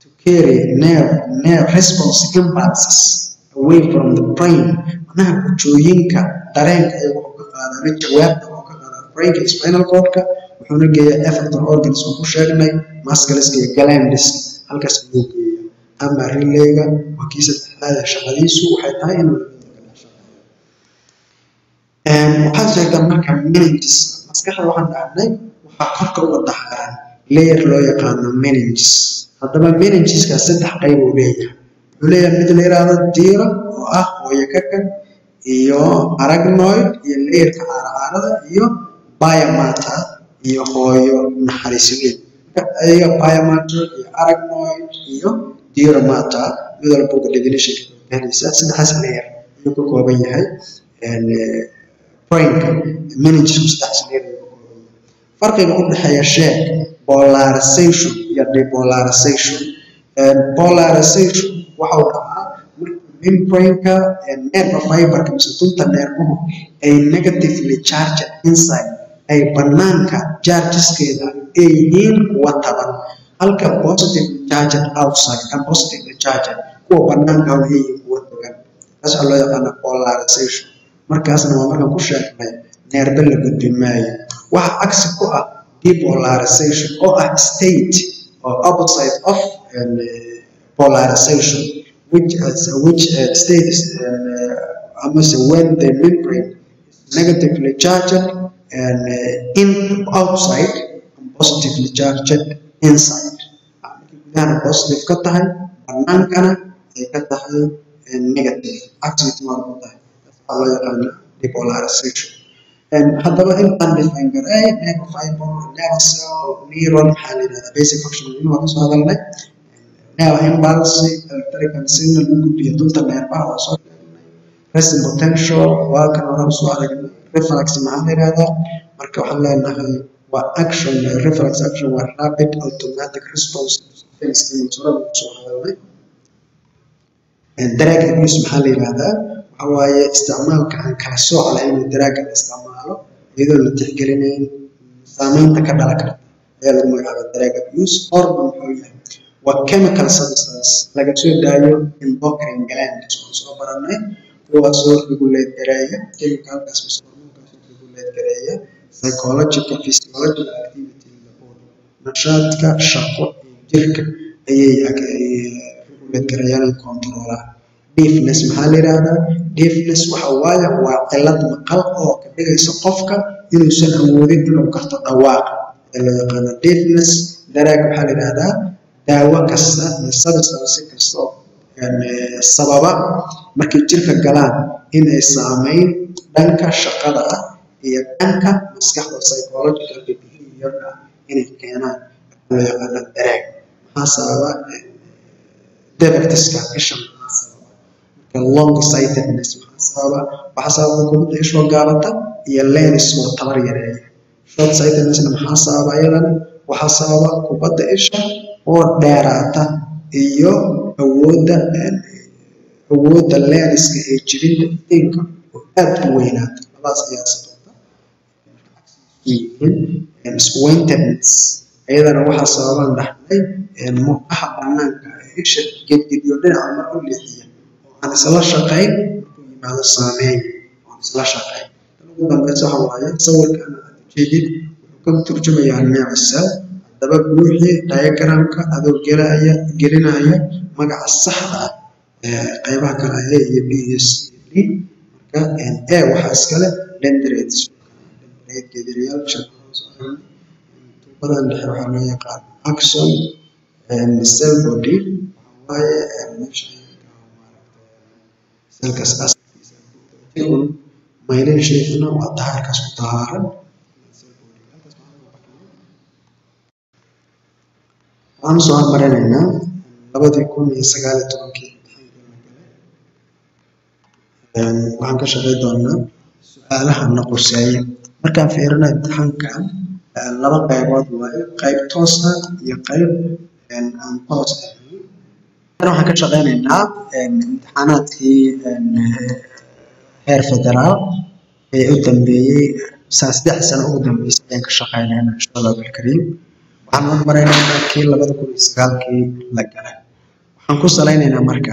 to carry nerve nerve response away from the brain. Macnaha gujooyinka dareenka ee wuxuu ka qaadaa mid jawaabta wuxuu ka qaadaa brainka spinal cordka wuxuuna geeyaa effector organs oo ku sheegnay muscleska iyo glandis halkaas ayuu geeya ama relayga waa kii saddexaad ee shaqadiisu waxay tahay inuu waxaad sheegtaa marka meninges maskaxda waxaan dhahnay waxaa korka uga daxaaran layer loo yaqaano meninges. Haddaba meningeska saddex qayb uu leeyahay. Wuxuu leeyahay mid la yidhaahdo diira oo ah hooyo kakan iyo aragnoid iyo layerka caaracaarada iyo biomata iyo hooyo naxariisweyn ayaga biomata iyo aragnoid iyo dioromata mid walba uga definitionka helaysa saddexdaas layer ayuu ka kooban yahay brainka meningesku saddexdaas layer farqiga u dhexeeya sheeg polarization iyo depolarization. Polarization waxau dhacaa membrane-ka nerve fiberka mise dunta neermuhu ay negatively charged inside ay banaanka chargeskeeda ay yihiin kuwa taban. Halka positively charged outside and positively charged kuwa banaanka ay yihiin kuwa togan. Taas loo yaqaana polarization. Markaasna waa markaan ku sheegnay neerbe la gudbi waxa cagsi ku ah depolarization oo ah state or opposite of um, polarization which which uh, state is uh, when the membrane is negatively charged in outside and positively charged inside. Gudahana positive ka tahay negative. Activity waa ku tahay. Waxaa loo yaqaana depolarization haddaba intaan nerve fiber nerve cell neuron maxaa la basic function waa ka soo hadalnay nerve impulse electrical signal u gudbiya dunta neerfaha waa soo sheegnay potential waa kan hore soo aragnay reflex la yidhahdaa marka waxaan leenahay waa action reflex action waa rapid automatic response to stimulus hore lagu soo hadalnay drag abuse maxaa la yidhahdaa waxa waaye isticmaalka aan kala sooc lahayn daraaga la isticmaalo iyadoo la tixgelinayn saameynta ka dhalan karta ayaa lagu magacaabaa drag abuse hormon muxuu yahay waa chemical substance laga soo daayo endocrine glands oo soo baranay kuwaasoo regulate gareeya chemicalkaas mise hormoonkaas regulate gareeya psychological physiological activity nashaadka shaqo iyo jirka ayay regulate gareeyaan deafness maxaa la yidhaahdaa deafness waxa waaye waa cilad maqal oo ka dhigaysa qofka inuusan awoodin inuu garto dhawaaqa. Ee loo yaqaano deafness daraag waxaa la yidhaahdaa daawo kasta iyo sabisaba si kasto sababa markay jirka galaan in ay saameyn dhanka shaqada ah iyo dhanka maskaxda psychological behaviorka inay keenaan loo yaqaana dareen maxaa sababa defectiska isha maxaa sababa? Marka long sightedness maxaa sababa? Waxaa sababa kubadda ishoo gaabata iyo lens oo tabar yareeya. Short sightednessna maxaa sababa iyadana waxaa sababa kubadda isha oo dheeraata iyo awoodda awoodda lenska ee jibinta iftiinka oo aad u weynaata. Labadaas ayaa sababta yihiin squintedness iyadana waxaa sababan dhaxlay muqaha banaanka isha gedgediyo dhinaca mar u leexiya oo aan isla shaqayn markuu yimaado saameyn aan isla shaqayn. Tan ugu dambeysa waxa waaye sawirkan aad ujeedid wuxuu ka turjumayaa neecel haddaba buuxi diagramka adoo gelaya gelinaya magaca saxda ah ee qaybaha kale a iyo b iyo c marka a waxaa iskale denderates tuubadan dhexe waxaa loo yaqaan axon cell body waaye waa dahaarkaas ku dahaaran soo hormarinaynaa labadii kun iyo sagaal iyo tobankii waxaan ka shaqey doonaa su'aalaha na quseeya markaan fiirino imtixaankan laba qaybood waaye qayb toos ah iyo qayb aan toos ahayn waxaan ka shaqeynaynaa imtixaanaadkii heer federaal ee u dambeeyey saddex sano ugu dambeysay ayaan ka shaqeynayna insha allah waxaan hormaraynaynaa kii labada kun iyo sagaalkii la galay. Waxaan ku salaynaynaa marka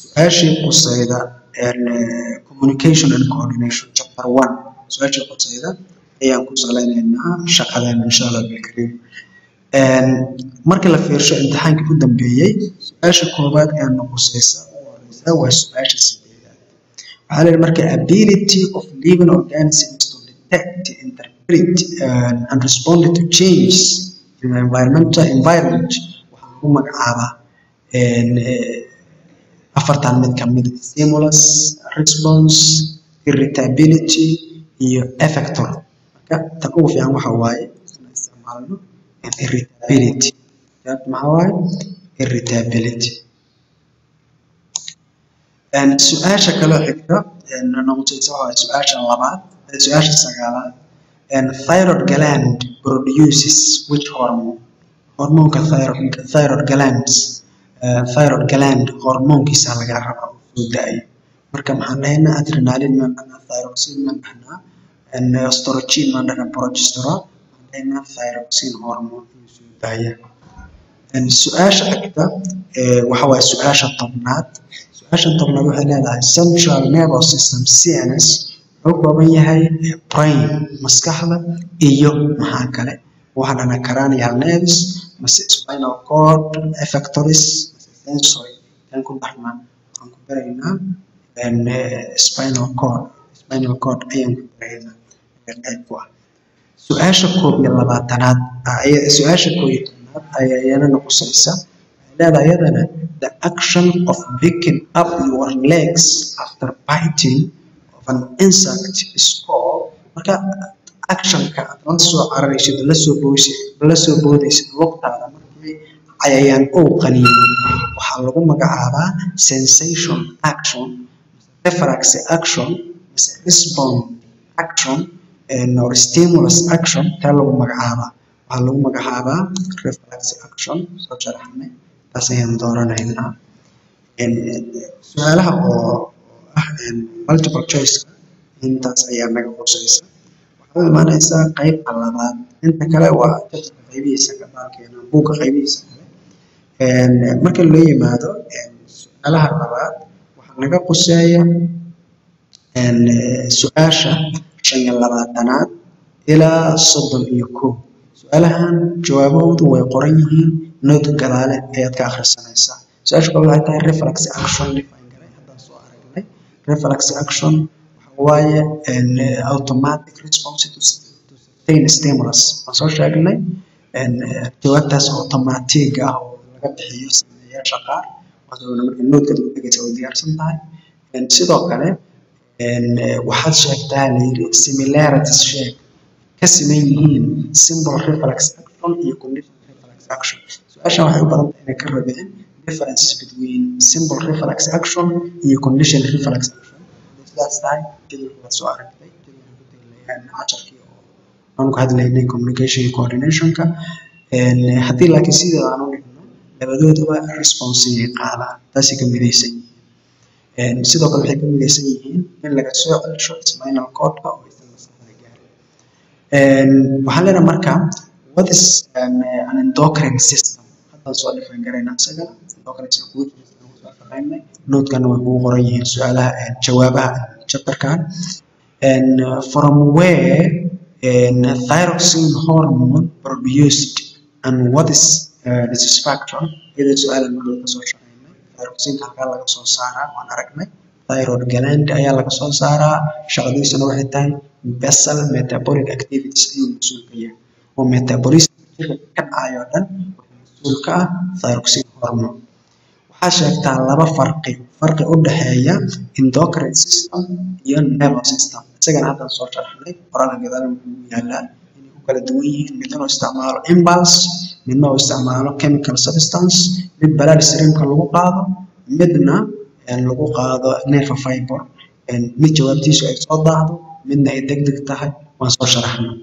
su'aashii quseyda communication and coordination chapter one su'aashii quseyda ayaan ku salaynaynaa shaqadeena insha allah markii la fiirsho imtixaankii u dambeeyey su'aasha koowaad ee na quseysa ugu horeysa waa su'aasha sideedaad. Waxaa la yidhi marka ability of living organisms to detect interpret and respond to changes in environmental environment. Waxaa lagu magacaabaa afartan mid ka mid stimulus response irritability iyo effector. marka tan ugu fiican waxa waaye inaan isticmaalno irritability. Maxaa waaye? Irritability. Su'aasha kaloo xigta noqotaysa waxa waaye su'aasha labaad su'aasha sagaalaad thyroid gland produces which hormone? Hormoonka thyroid, thyroid glands. Thyroid gland hormoonkiisa laga rabaa oo soo daayo marka maxaan dhahaynaa adrenaline maan dhahnaa thyroxine maan dhahnaa daaya su-aasha xigta waxa waaye su-aasha tobnaad su-aasha tobnaad waxay leedahay central nervous system cns wuxuu kooban yahay brain maskaxda iyo maxaa kale waxaan dhahnaa cranial nerves mase spinal cord effectories mase sensory tan ku darnaa waxaan ku baraynaa spinal cord spinal cord ayaan ku baraynaa qayb ku ah su'aasha koob iyo labaatanaad su'aasha koob iyo tobnaad ayaa iyana noqosaysa waxay leedahay iyadana the action of picking up your legs after biting of an insect is marka actionka aad la soo cararaysid la soo boodaysid la soo boodaysid lugtaada markii cayayaan ou qaniino waxaa lagu magacaabaa sensation action reflex action mise action or stimulus action taa lagu magacaabaa waxaa lagu magacaabaa reflex action soo sharaxnay taas ayaan dooranaynaa. Su'aalaha oo ah multiple choice intaas ayaa naga qusaysa waxaad u imaanaysaa qaybta labaad inta kale waa jabka qaybihiisa gadaalkeena buugga qaybihiisa kale. Marka loo yimaado su'aalaha labaad waxaa naga quseeya su'aasha shan iyo labaatanaad ilaa soddon iyo kow. Su'aalahan jawaabahoodu way qoran yihiin nood gadaale ayaad ka akhrisanaysaa. Su'aasha kale waxay tahay reflex action define haddaan soo aragnay. Reflex action waaye automatic response to certain stimulus. Waan soo sheegnay jawaabtaas automatic ah oo laga bixiyo sameeyaasha qaar. Waxaana marka noodkaad u diyaarsan tahay. Sidoo kale waxaad sheegtaa layiri similarities sheeg. Ka siman yihiin symbol reflex action iyo condition reflex action. Su'aashan waxay u badan tahay inay ka rabeen differences between simple reflex action iyo condition reflex action. Sidaas tahay jadwalka soo aragtay jadwalka oo aan ku hadlaynay communication coordinationka haddii laakiin sideeda aan u dhigno labadooduba responsiyay qaadaan taasay ka Een, sidoo kale waxay ka midaysan yihiin in laga soo celsho spinal cordka oo waxaan leenahay marka what is an, an endocrine system? Haddaan soo dhifan garaynaa isagana endocrine way kugu qoran yihiin su'aalaha jawaabaha chapterkan. From where thyroxine hormone produced and what is uh, the factor iyadoo su'aal aan marka ka soo halkaa laga soo saaraa waan aragnay thyroid gland ayaa laga soo saaraa shaqadiisuna waxay tahay basal metabolic activities ayuu mas'uul ka yahay oo metabolism ka dhacayo dhan wuxuu mas'uul ka ah thyroxine hormone waxaa sheegtaa laba farqi. Farqi u dhexeeya endocrine system iyo nervous system. Isagana haddaan soo sharxnay qoraalka gadaal wuxuu yaalaa inay u kala duwan yihiin midna uu isticmaalo impulse midna uu isticmaalo chemical substance mid blood streamka lagu qaado midna lagu qaado nerve fiber. Mid jawaabtiisu ay soo daahdo midna ay degdeg tahay waan soo sharaxnay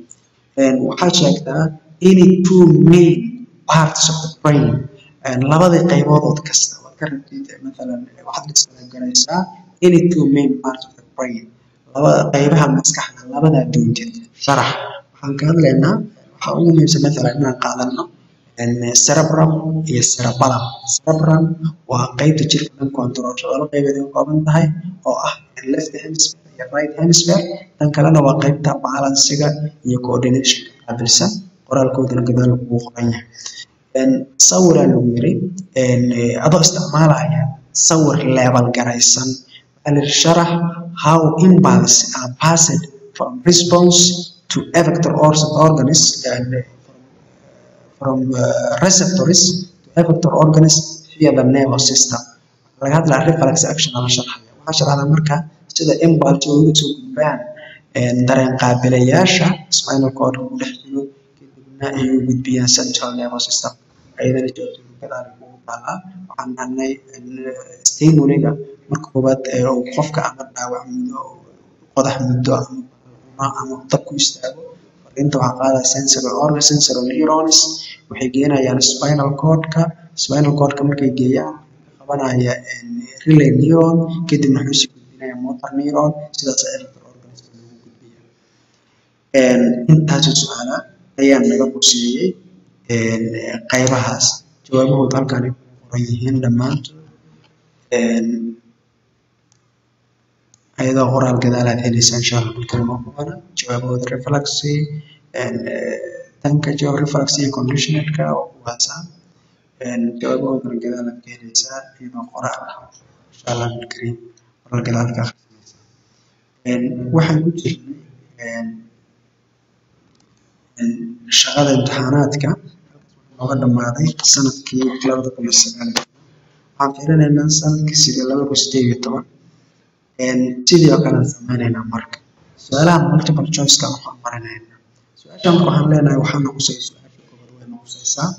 Een, waxaa sheegtaa any two main parts of the brain labadii qaybood kasta waad ka rabtid mathalan waxaad isgaranaysaa any two main parts of the brain labada qaybaha maskaxda labadaa doontid sharax. Waxaan ka hadlaynaa waxaa ugu muhiimsan mathalan inaan qaadano cerebrum iyo cerebellum cerebrum waa qaybta jirka dhan controlsha laba qaybood ay ka kooban tahay oo ah left hemisphere iyo right hemisphere. Tan kalena waa qaybta balansiga iyo coordination qaabilsan qoraalkoodana gadaal kugu qoran yahay. Sawiraa lagu yiri adoo isticmaalaya sawir leebal garaysan. Waxaa sharax how impulse are passed from response to effector or- organs and eh, from uh, receptors to effector organs via the nervous system. Laga hadlaa reflex action ala sharxaya waxaa sharaxdaa marka sida impulse uga soo gudbaan een, dareen qaabilayaasha spinal cord ku dhex jiro kadibna ay u gudbiyaan central nervous system. Ayadana ay kugu taalaa waxaan dhahnay stimuliga marka koowaad qofka ama dhaawac muddo qodax muddo ama dab ku istaago fariinta waxaa qaadaya sensory organ sensory neurons. Waxay geenayaan spinal cordka. Spinal cordka markay geeyaan qabanaya een, relay neuron kadibna wuxuu sii gudbinaya motor neuron sidaas electro organism loogu gudbiya Een, intaasoo su'aala ayaa naga quseeyey qaybahaas. Jawaabahooda halkaan ay qoran yihiin dhammaantood ayadoo qoraal gadaal aad helaysaa insha allah bilkalimo ku qoran jawaabahooda eh, tanka jawaab reflexy iyo conditionerka jawaabahoodana gadaal aad ka helaysaa iyadoo qoraal ah. Qoraal gadaal ka akhrisanaysaa Een, waxaan ku jirnay shaqada imtixaanaadka nooga dhammaaday sannadkii labada kun iyo sagaal. Waxaan fiirinaynaa sannadkii sidii laba kun sideed iyo toban sidii oo kale aan sameynaynaa marka. Su'aalaha multiple choice-ka waxaan marinaynaa su'aashan waxaan leenahay waxaa noqosay su'aasha koowaad way noqosaysaa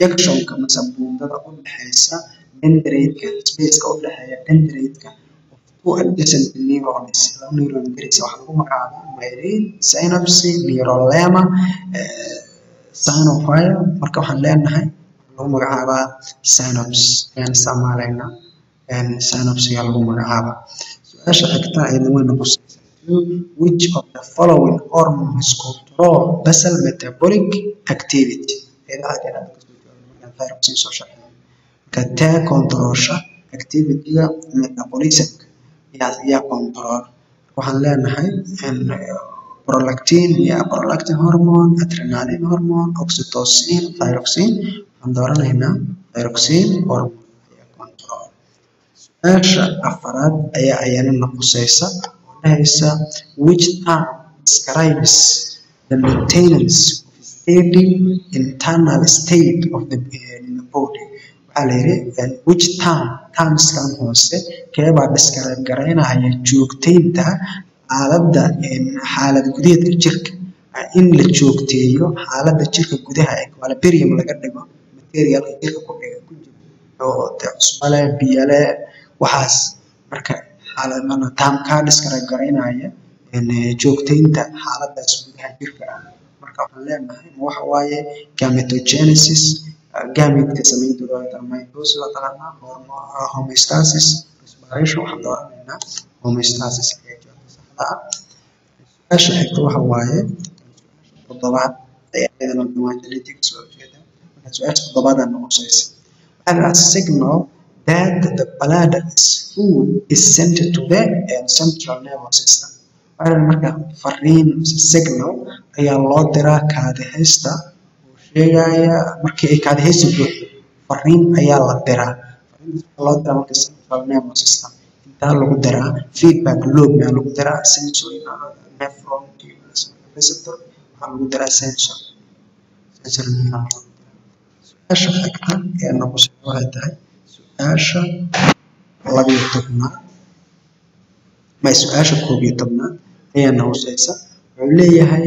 junctionka mase buundada u dhexeysa dendrite-ka space-ka u dhexeeya dendrite-ka adjacent neurons neuron garis waxaa lagu magacaabaa myelin synapse neurolema eh, synovial marka waxaan leenahay lagu magacaabaa synapse ayaan synapse ayaa lagu magacaabaa su'aasha xigta ayadna way which of the following hormones control basal metabolic activity? Eedaha kale aad ka soo jawaabay markaan thyroxine soo sharxay marka tee controlsha activity-ga metabolismka yaa control. Waxaan leenahay een, prolactin iyo prolactin hormone adrenaline hormone oxytocin thyroxine. Waxaan dooranaynaa thyroxine hormone su'aasha afaraad ayaa ayana noqosaysa oo dhahaysa which term describes the maintenance of steady internal state of the, in the body. Waxaa la yidhi and which term termskan hoose keebaa describe garaynaya joogtaynta xaaladda een, xaalad gudeedka jirka. In la joogteeyo xaaladda jirka gudaha ee equilibrium laga dhigo materialka jirka ku jira oo cusbo leh biyo waxaas. Marka taam kaa dhiskaraygaraynaya joogteynta xaaladaas gudaha jirka ah. Marka waxaan leenahay waxa waaye gametogenesis gametka sameyntooda mitosis la taqaanaa homeostasis respiration waxaan dooranaynaa homeostasis ee jawaabta saxda ah. Su'aasha xigta waxa waaye toddobaad ayaa iyadana dhawaan genetics soo jeeda marka su'aasha toddobaadaa noqosaysa waxaa la signal that the is full is sent to the uh, central nervous system. Waxaa marka fariin signal ayaa loo diraa kaadihaysta oo sheegaya markii ay kaadihaysta buuxdo fariin ayaa la diraa fariintaas waxaa loo diraa marka central nervous system. Intaa lagu diraa feedback lobe maa lagu diraa sensory nephron receptor waxaa lagu diraa sensor sensor neuron su'aasha xigta ee noqoshada waxay tahay su'aasha labiyo tobnaad ma su'aasha koob iyo tobnaad ayaa noqoshaysa wuxuu leeyahay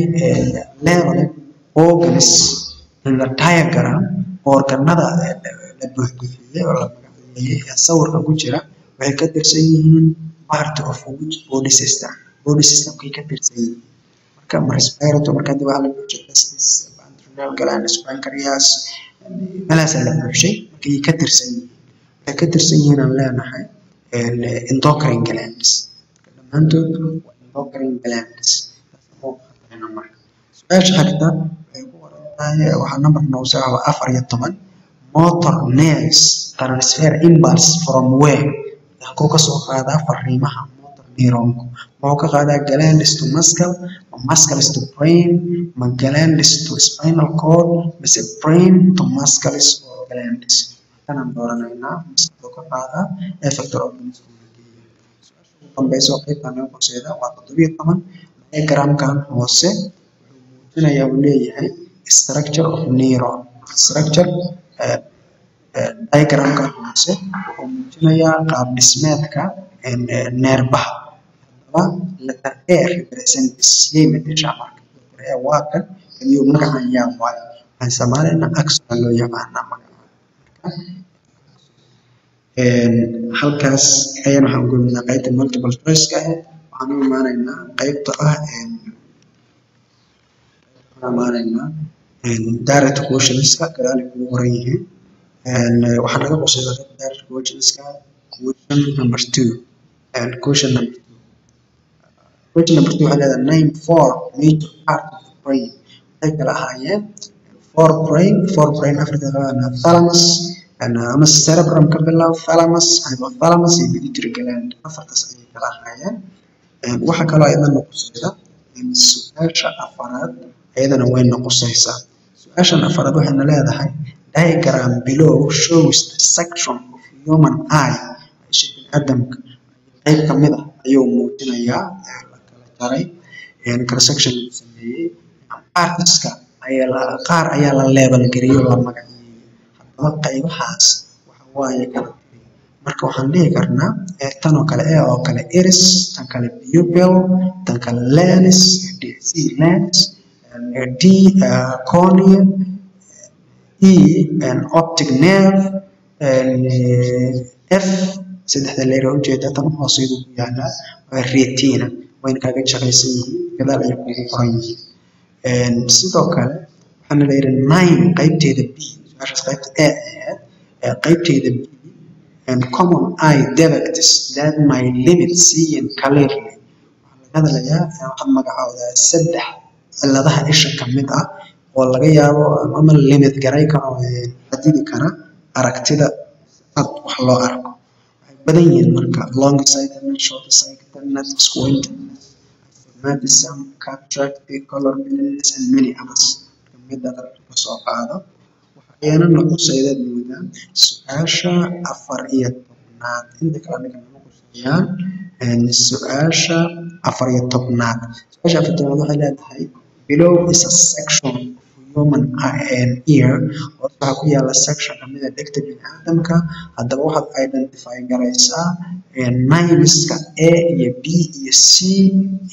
level organs in diagram organada la buuxbuuxiyey oo la magaceeyey ee sawirka ku jira. Waxay ka tirsan yihiin part of which body system body systemkay ka tirsan yihiin. Marka ma respirator marka haddii waxaa la buuxiyey testis adrenal glands pancreas meelahaasaa la buuxshay markay ka tirsan yihiin ka tirsan yihiin aan leenahay endocrine glands. Dhammaantood waa endocrine glands su'aasha xigta waxay ku qoran tahay waxaa number noogu waa afar iyo toban motor nerves transfer impulse from where? Halkuu ka soo qaadaa fariimaha motor neuronku muxuu ka qaadaa glandis to muscle ma muscles to brain ma glandis to spinal cord mise brain to muscles or glandis ka qaadaa effector organism dambayso qaybtan naga horseeda waa toddobiyo toban diagramkan hoose wuxuu muujinayaa uu leeyahay structure of neuron. Structure diagramkan hoose wuxuu muujinayaa qaab dhismeedka neerbaha haddaba letter a represents yay mateshaa marka waa kan iyo magacan yaa waayo waxaan isticmaalaynaa axon loo yaqaanaa halkaas ayaan waxaan gudbinaa qaybta multiple choice-ka. Waxaan u imaanaynaa qaybta ah imaanaynaa direct questionska gadaal ay kugu qoran yihiin. Waxaa naga qaybta direct questionska question number two. Question number two. Question number two waxay leedahay name four major part of the brain waxay kala ahaayeen four brain four brain africa qabana thalamus ama cerebrum ka bilaab thalamus hypothalamus iyo pituitary gland afartaas ayay kala ahaayeen waxaa kaloo ayadana noqosayda su'aasha afaraad ayadana way noqosaysaa su'aashan afaraad waxayna leedahay diagram below shows the section of human eye. Isha biniaadamka qayb ka mid ah ayuu muujinayaa la kala jaray kala section lagu sameeyey partiska ayaa qaar ayaa la oo la magaceeyey haddaba qaybahaas waxa waaye kala marka waxaan dhihi karnaa tan oo kale e oo kale iris tan kale pupil tan kale lens c lens d cornea e optic nerve f saddexda leer oo ujeeda tan hooseedu ku yaalaa retina. Wayna kaaga shaqaysan yihiin gadaal ayay kugu qoran yihiin sidoo kale waxaana la yidhi nine qaybteeda b su'aashaas qaybta a ahayd qaybteeda b and common eye defects that my limit seeing clearly waxaa laga hadlayaa waxaad magacoodaa saddex cilladaha isha ka mid ah. Oo laga yaabo ama limit garay karo xadidi kara aragtida cad wax loo arko waxay badan yihiin marka long sightedness short squintedness astigmatism cataract color blindness and many others. Mida dadka soo qaado waxayna noqosayda moodaa su'aasha afar iyo tobnaad. Inta kale aniga nama quseeyaan su'aasha afar iyo tobnaad. Su'aasha afar tobnaad waxay leedahay below is a section of human and ear. Hoos waxaa ku yaalla section kamida dhegta biniaadamka. Haddaba waxaad identify garaysaa nimiska a iyo b iyo c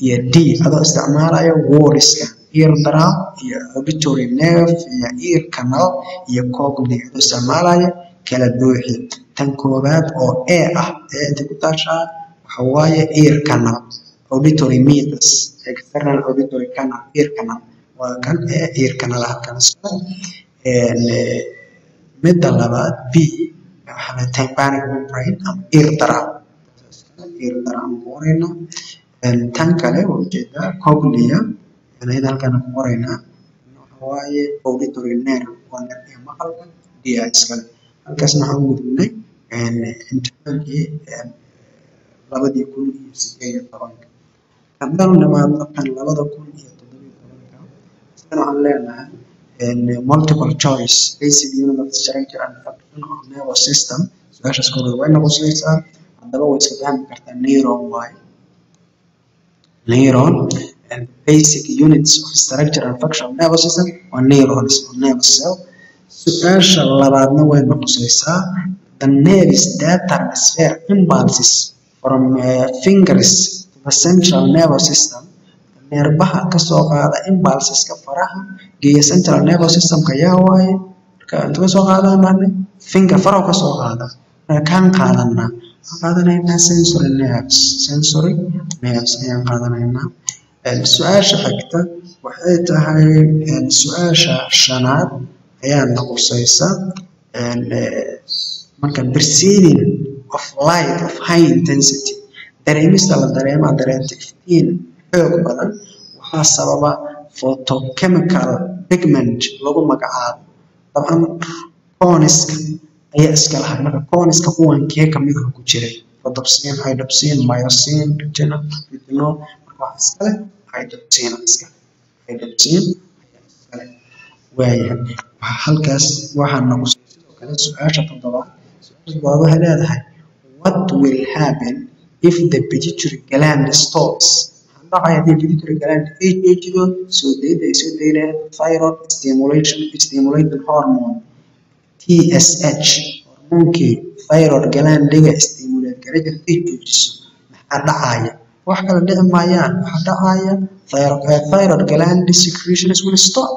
iyo d. Adoo isticmaalaya wordska eardrum iyo auditory nerve iyo ear canal iyo cognitive isticmaalaya kala buuxi tan koowaad oo a ah ee inta ku taashaa waxa waaye ear canal auditory meters external auditory canal ear canal waa kan ee ear canal halkan iska midda labaad b. Waxaa tympanic membrane ama ear drum. Ear drum ku tan kale waa u jeedaa cognia iyada halkan ku qoraynaa waxa waaye auditory nerve waa nerve maqalka dia iskale halkaasna waxaan gudubnay imtixaankii labadii kun iyo sideed iyo tobanka. Haddaan kan labada kun iyo isagana waxaan leenahay multiple choice. Basic unit structure and function of nervous system. Su'aashaas koobaad way noqosaysaa haddaba way iska fahmi kartaa neuron waaye neuron and basic units of structure and function of nervous system waa neurons nervous cell. Su'aasha labaadna way noqosaysaa the nerves that transfer impulses from uh, fingers to the central nervous system neerbaha ka soo qaada impulseska faraha geeya central nervous systemka yaa waaye marka inta ka soo qaadaa maane finger farahu ka soo qaada marka kaan qaadanaa waxaan qaadanaynaa sensory nerves sensory nerves ayaan qaadanaynaa. Su'aasha xigta waxay tahay su'aasha shanaad ayaa noqosaysa marka perceiving of light of high intensity dareemista la dareema dareenta iftiin xoog badan. Waxaa sababa photochemical pigment lagu magacaabo. Dabcan coniska ayaa iska lahay marka coniska kuwan kee ka mid ah ku jiray? Rhodopsin hydopsin myosin retinol retinol. Marka waxaa iskale hydopsin iskale hydopsin iskale halkaas waxaa noqosay sidoo kale su'aasha toddobaad. Su'aasha toddobaad waxay leedahay what will happen if the pituitary gland stops dhacaya haddii pituitary gland ay joojido soo dayda ay soo daynayaan thyroid stimulation stimulating hormone TSH hormoonkii thyroid glandiga stimulate gara jirta ay joojiso maxaa dhacaya wax kale dhici maayaan waxaa dhacaya thyroid thyroid gland secretions will stop.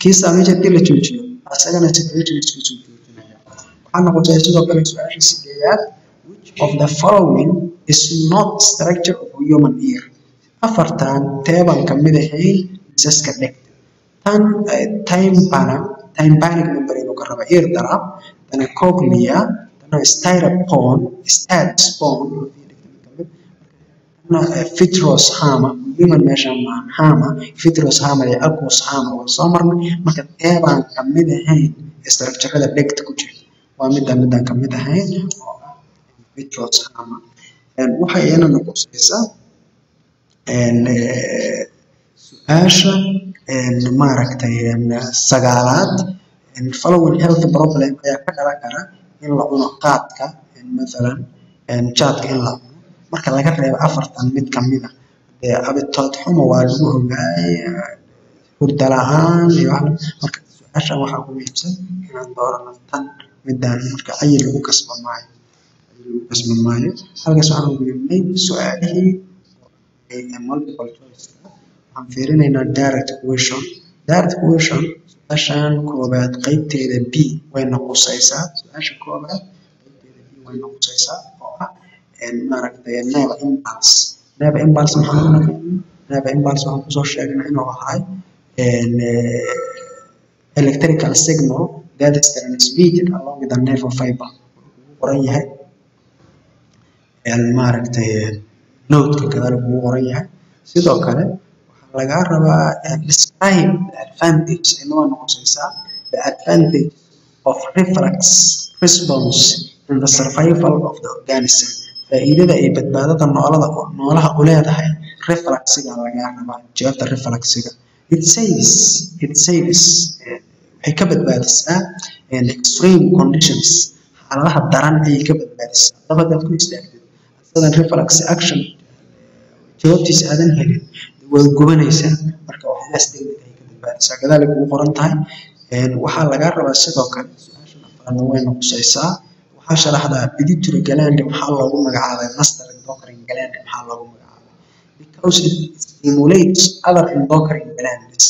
Kii saameyn haddii la joojiyo asagana secretions ku soo joojinaya waxaa noqotay sidoo kale su'aasha sideedaad which of the following is not structure of human ear. Afartan teeban ka mid ahayn misaska dhegta. Tan tympana tympanic membrane uu ka raba ear drum tana cognia tana styrofoam statspone tana vitreous hammer human meesha maahan hammer vitreous hammer iyo aqueous hammer waa soo marnay. Marka teeban ka mid ahayn structurada dhegta ku jirta waa midaan midaan ka mid ahayn oo ah vitreous hammer waxay iyana noqosaysaa su'aasha maaragtay sagaalaad following health problem ayaa ka dhalan kara in la cuno qaadka mathalan jaadka in la cuno. Marka laga reebo afartan mid ka mid ah dee abitood xumo waa lagu ogaay hurda la'aan iyo marka su'aashan waxaa ku muhiimsan inaan doorano tan midaan marka cayil lagu kasba maayo kasban maayo halkaas waxaan gudubnay su'aalihii multiple choice waxaan fiirinaynaa direct question. Direct question su'aashan koobaad qeybteeda b way noqosaysaa su'aasha koobaad qeybteeda b way noqosaysaa oo ah maaragtay neva impulse. Neva impulse maxaan u naqaanaa neva impulse waxaan ku soo sheegnay inuu ahay electrical signal that is transmitted along the nerve fiber. Qoran yahay maaragtay noodka gadaal kugu qoran yahay sidoo kale waxaa lagaa rabaa describe the advantage waa noqosaysaa the advantage of reflex response in the survival of the organism. Faa'iidada ay badbaadada noolada noolaha u leedahay reflexiga lagaa rabaa jawaabta reflexiga it saves it saves waxay ka badbaadisaa extreme conditions. Xaaladaha daran ayay ka badbaadisaa. Hadaad ku istaagtid asadan reflex action. Jawaabtiisa aadan helin. Way gubanaysaa. Marka waxyaalahaas degdeg ayay ka badbaadisaa gadaal kugu qoran tahay. Waxaa lagaa rabaa sidoo kale su'aasha afraadna way noqosaysaa waxaa sharaxdaa pituitary gland maxaa loogu magacaabay? Master endocrine gland maxaa loogu magacaabay? Because it stimulates other endocrine glands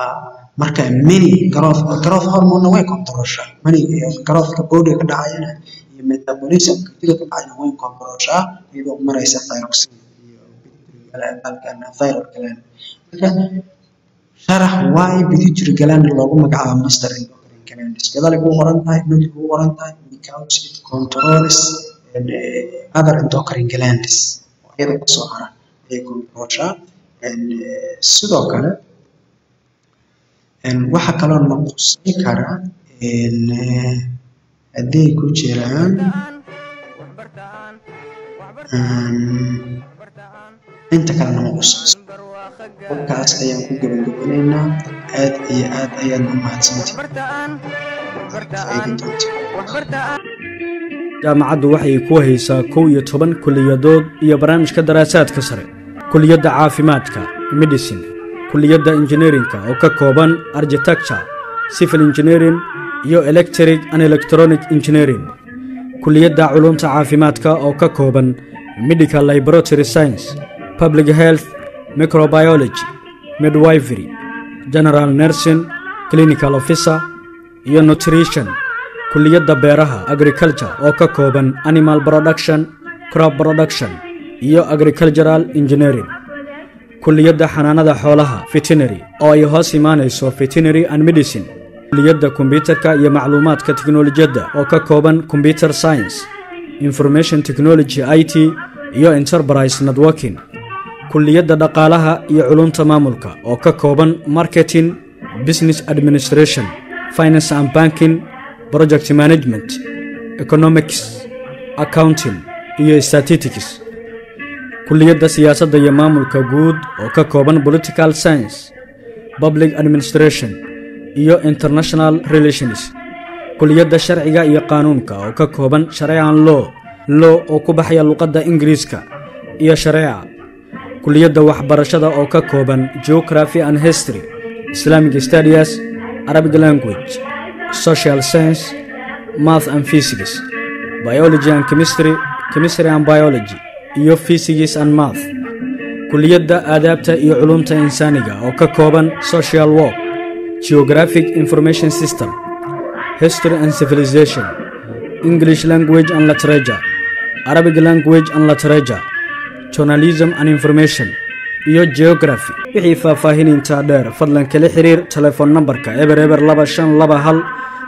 uh, marka many growth growth hormone way controlshaa many growthka body ka dhacayana metabolismka jidhka ka dhacayana way controlshaa iyadoo maraysa thyroxine. Sharax why pituitary gland loogu magacaabo master endocrine glands gadaal ku qoran tahay mid ku qoran tahay because it controls other endocrine glands. Iyada ka soo hara ayay controlshaa and, uh, sidoo kale waxa kaloo noqosan kara hadday ku jiraan inta kalena ma qusanso halkaas ayaan ku gabagabanaynaa. Aad iyo aad ayaad u mahadsantihi jaamacaddu waxay ku haysaa kow iyo toban kuliyadood iyo barnaamijka daraasaadka sare. Kuliyadda caafimaadka medicine. Kuliyadda injineerinka oo ka kooban architecture civil engineering iyo electric and electronic engineering. Kuliyadda culumta caafimaadka oo ka kooban medical laboratory science public health microbiology midwifery general nursing clinical officer iyo nutrition. Kuliyadda beeraha agriculture oo ka kooban animal production crop production iyo agricultural engineering. Kuliyadda xanaanada xoolaha veterinary oo ay hoos imaanayso veterinary and medicine kuliyadda kombyutarka iyo macluumaadka teknolojiyadda oo ka kooban computer science information technology i t iyo enterprise networking. Kuliyadda dhaqaalaha iyo culumta maamulka oo ka kooban marketing business administration finance and banking project management economics accounting iyo statistics. Kuliyadda siyaasadda iyo maamulka guud oo ka kooban political science public administration iyo international relations kuliyadda sharciga iyo qaanuunka oo ka kooban shareecan law law oo ku baxaya luqadda ingiriiska iyo shareeca kuliyadda waxbarashada oo ka kooban geography and history islamic studies arabic language social science math and physics biology and chemistry chemistry and biology iyo physics and math. Kuliyadda aadaabta iyo culumta insaaniga oo ka kooban social work geographic information system history and civilization english language and literature arabic language and literature journalism and information iyo geography. Wixii faahfaahinintaa dheer fadlan kala xiriir telefoon nambarka eber eber laba shan laba hal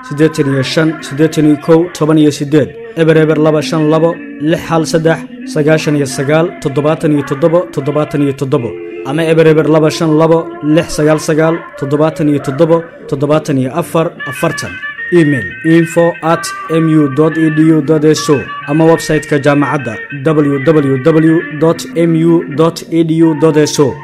siddeetan iyo shan siddeetan iyo kow toban iyo siddeed. Eber eber laba shan labo lix hal saddex sagaashan iyo sagaal toddobaatan iyo toddobo toddobaatan iyo toddobo ama eber eber laba shan labo lix sagaal sagaal toddobaatan iyo toddobo toddobaatan iyo afar afartan. Email info at mu edu so ama website-ka jaamacadda www mu edu so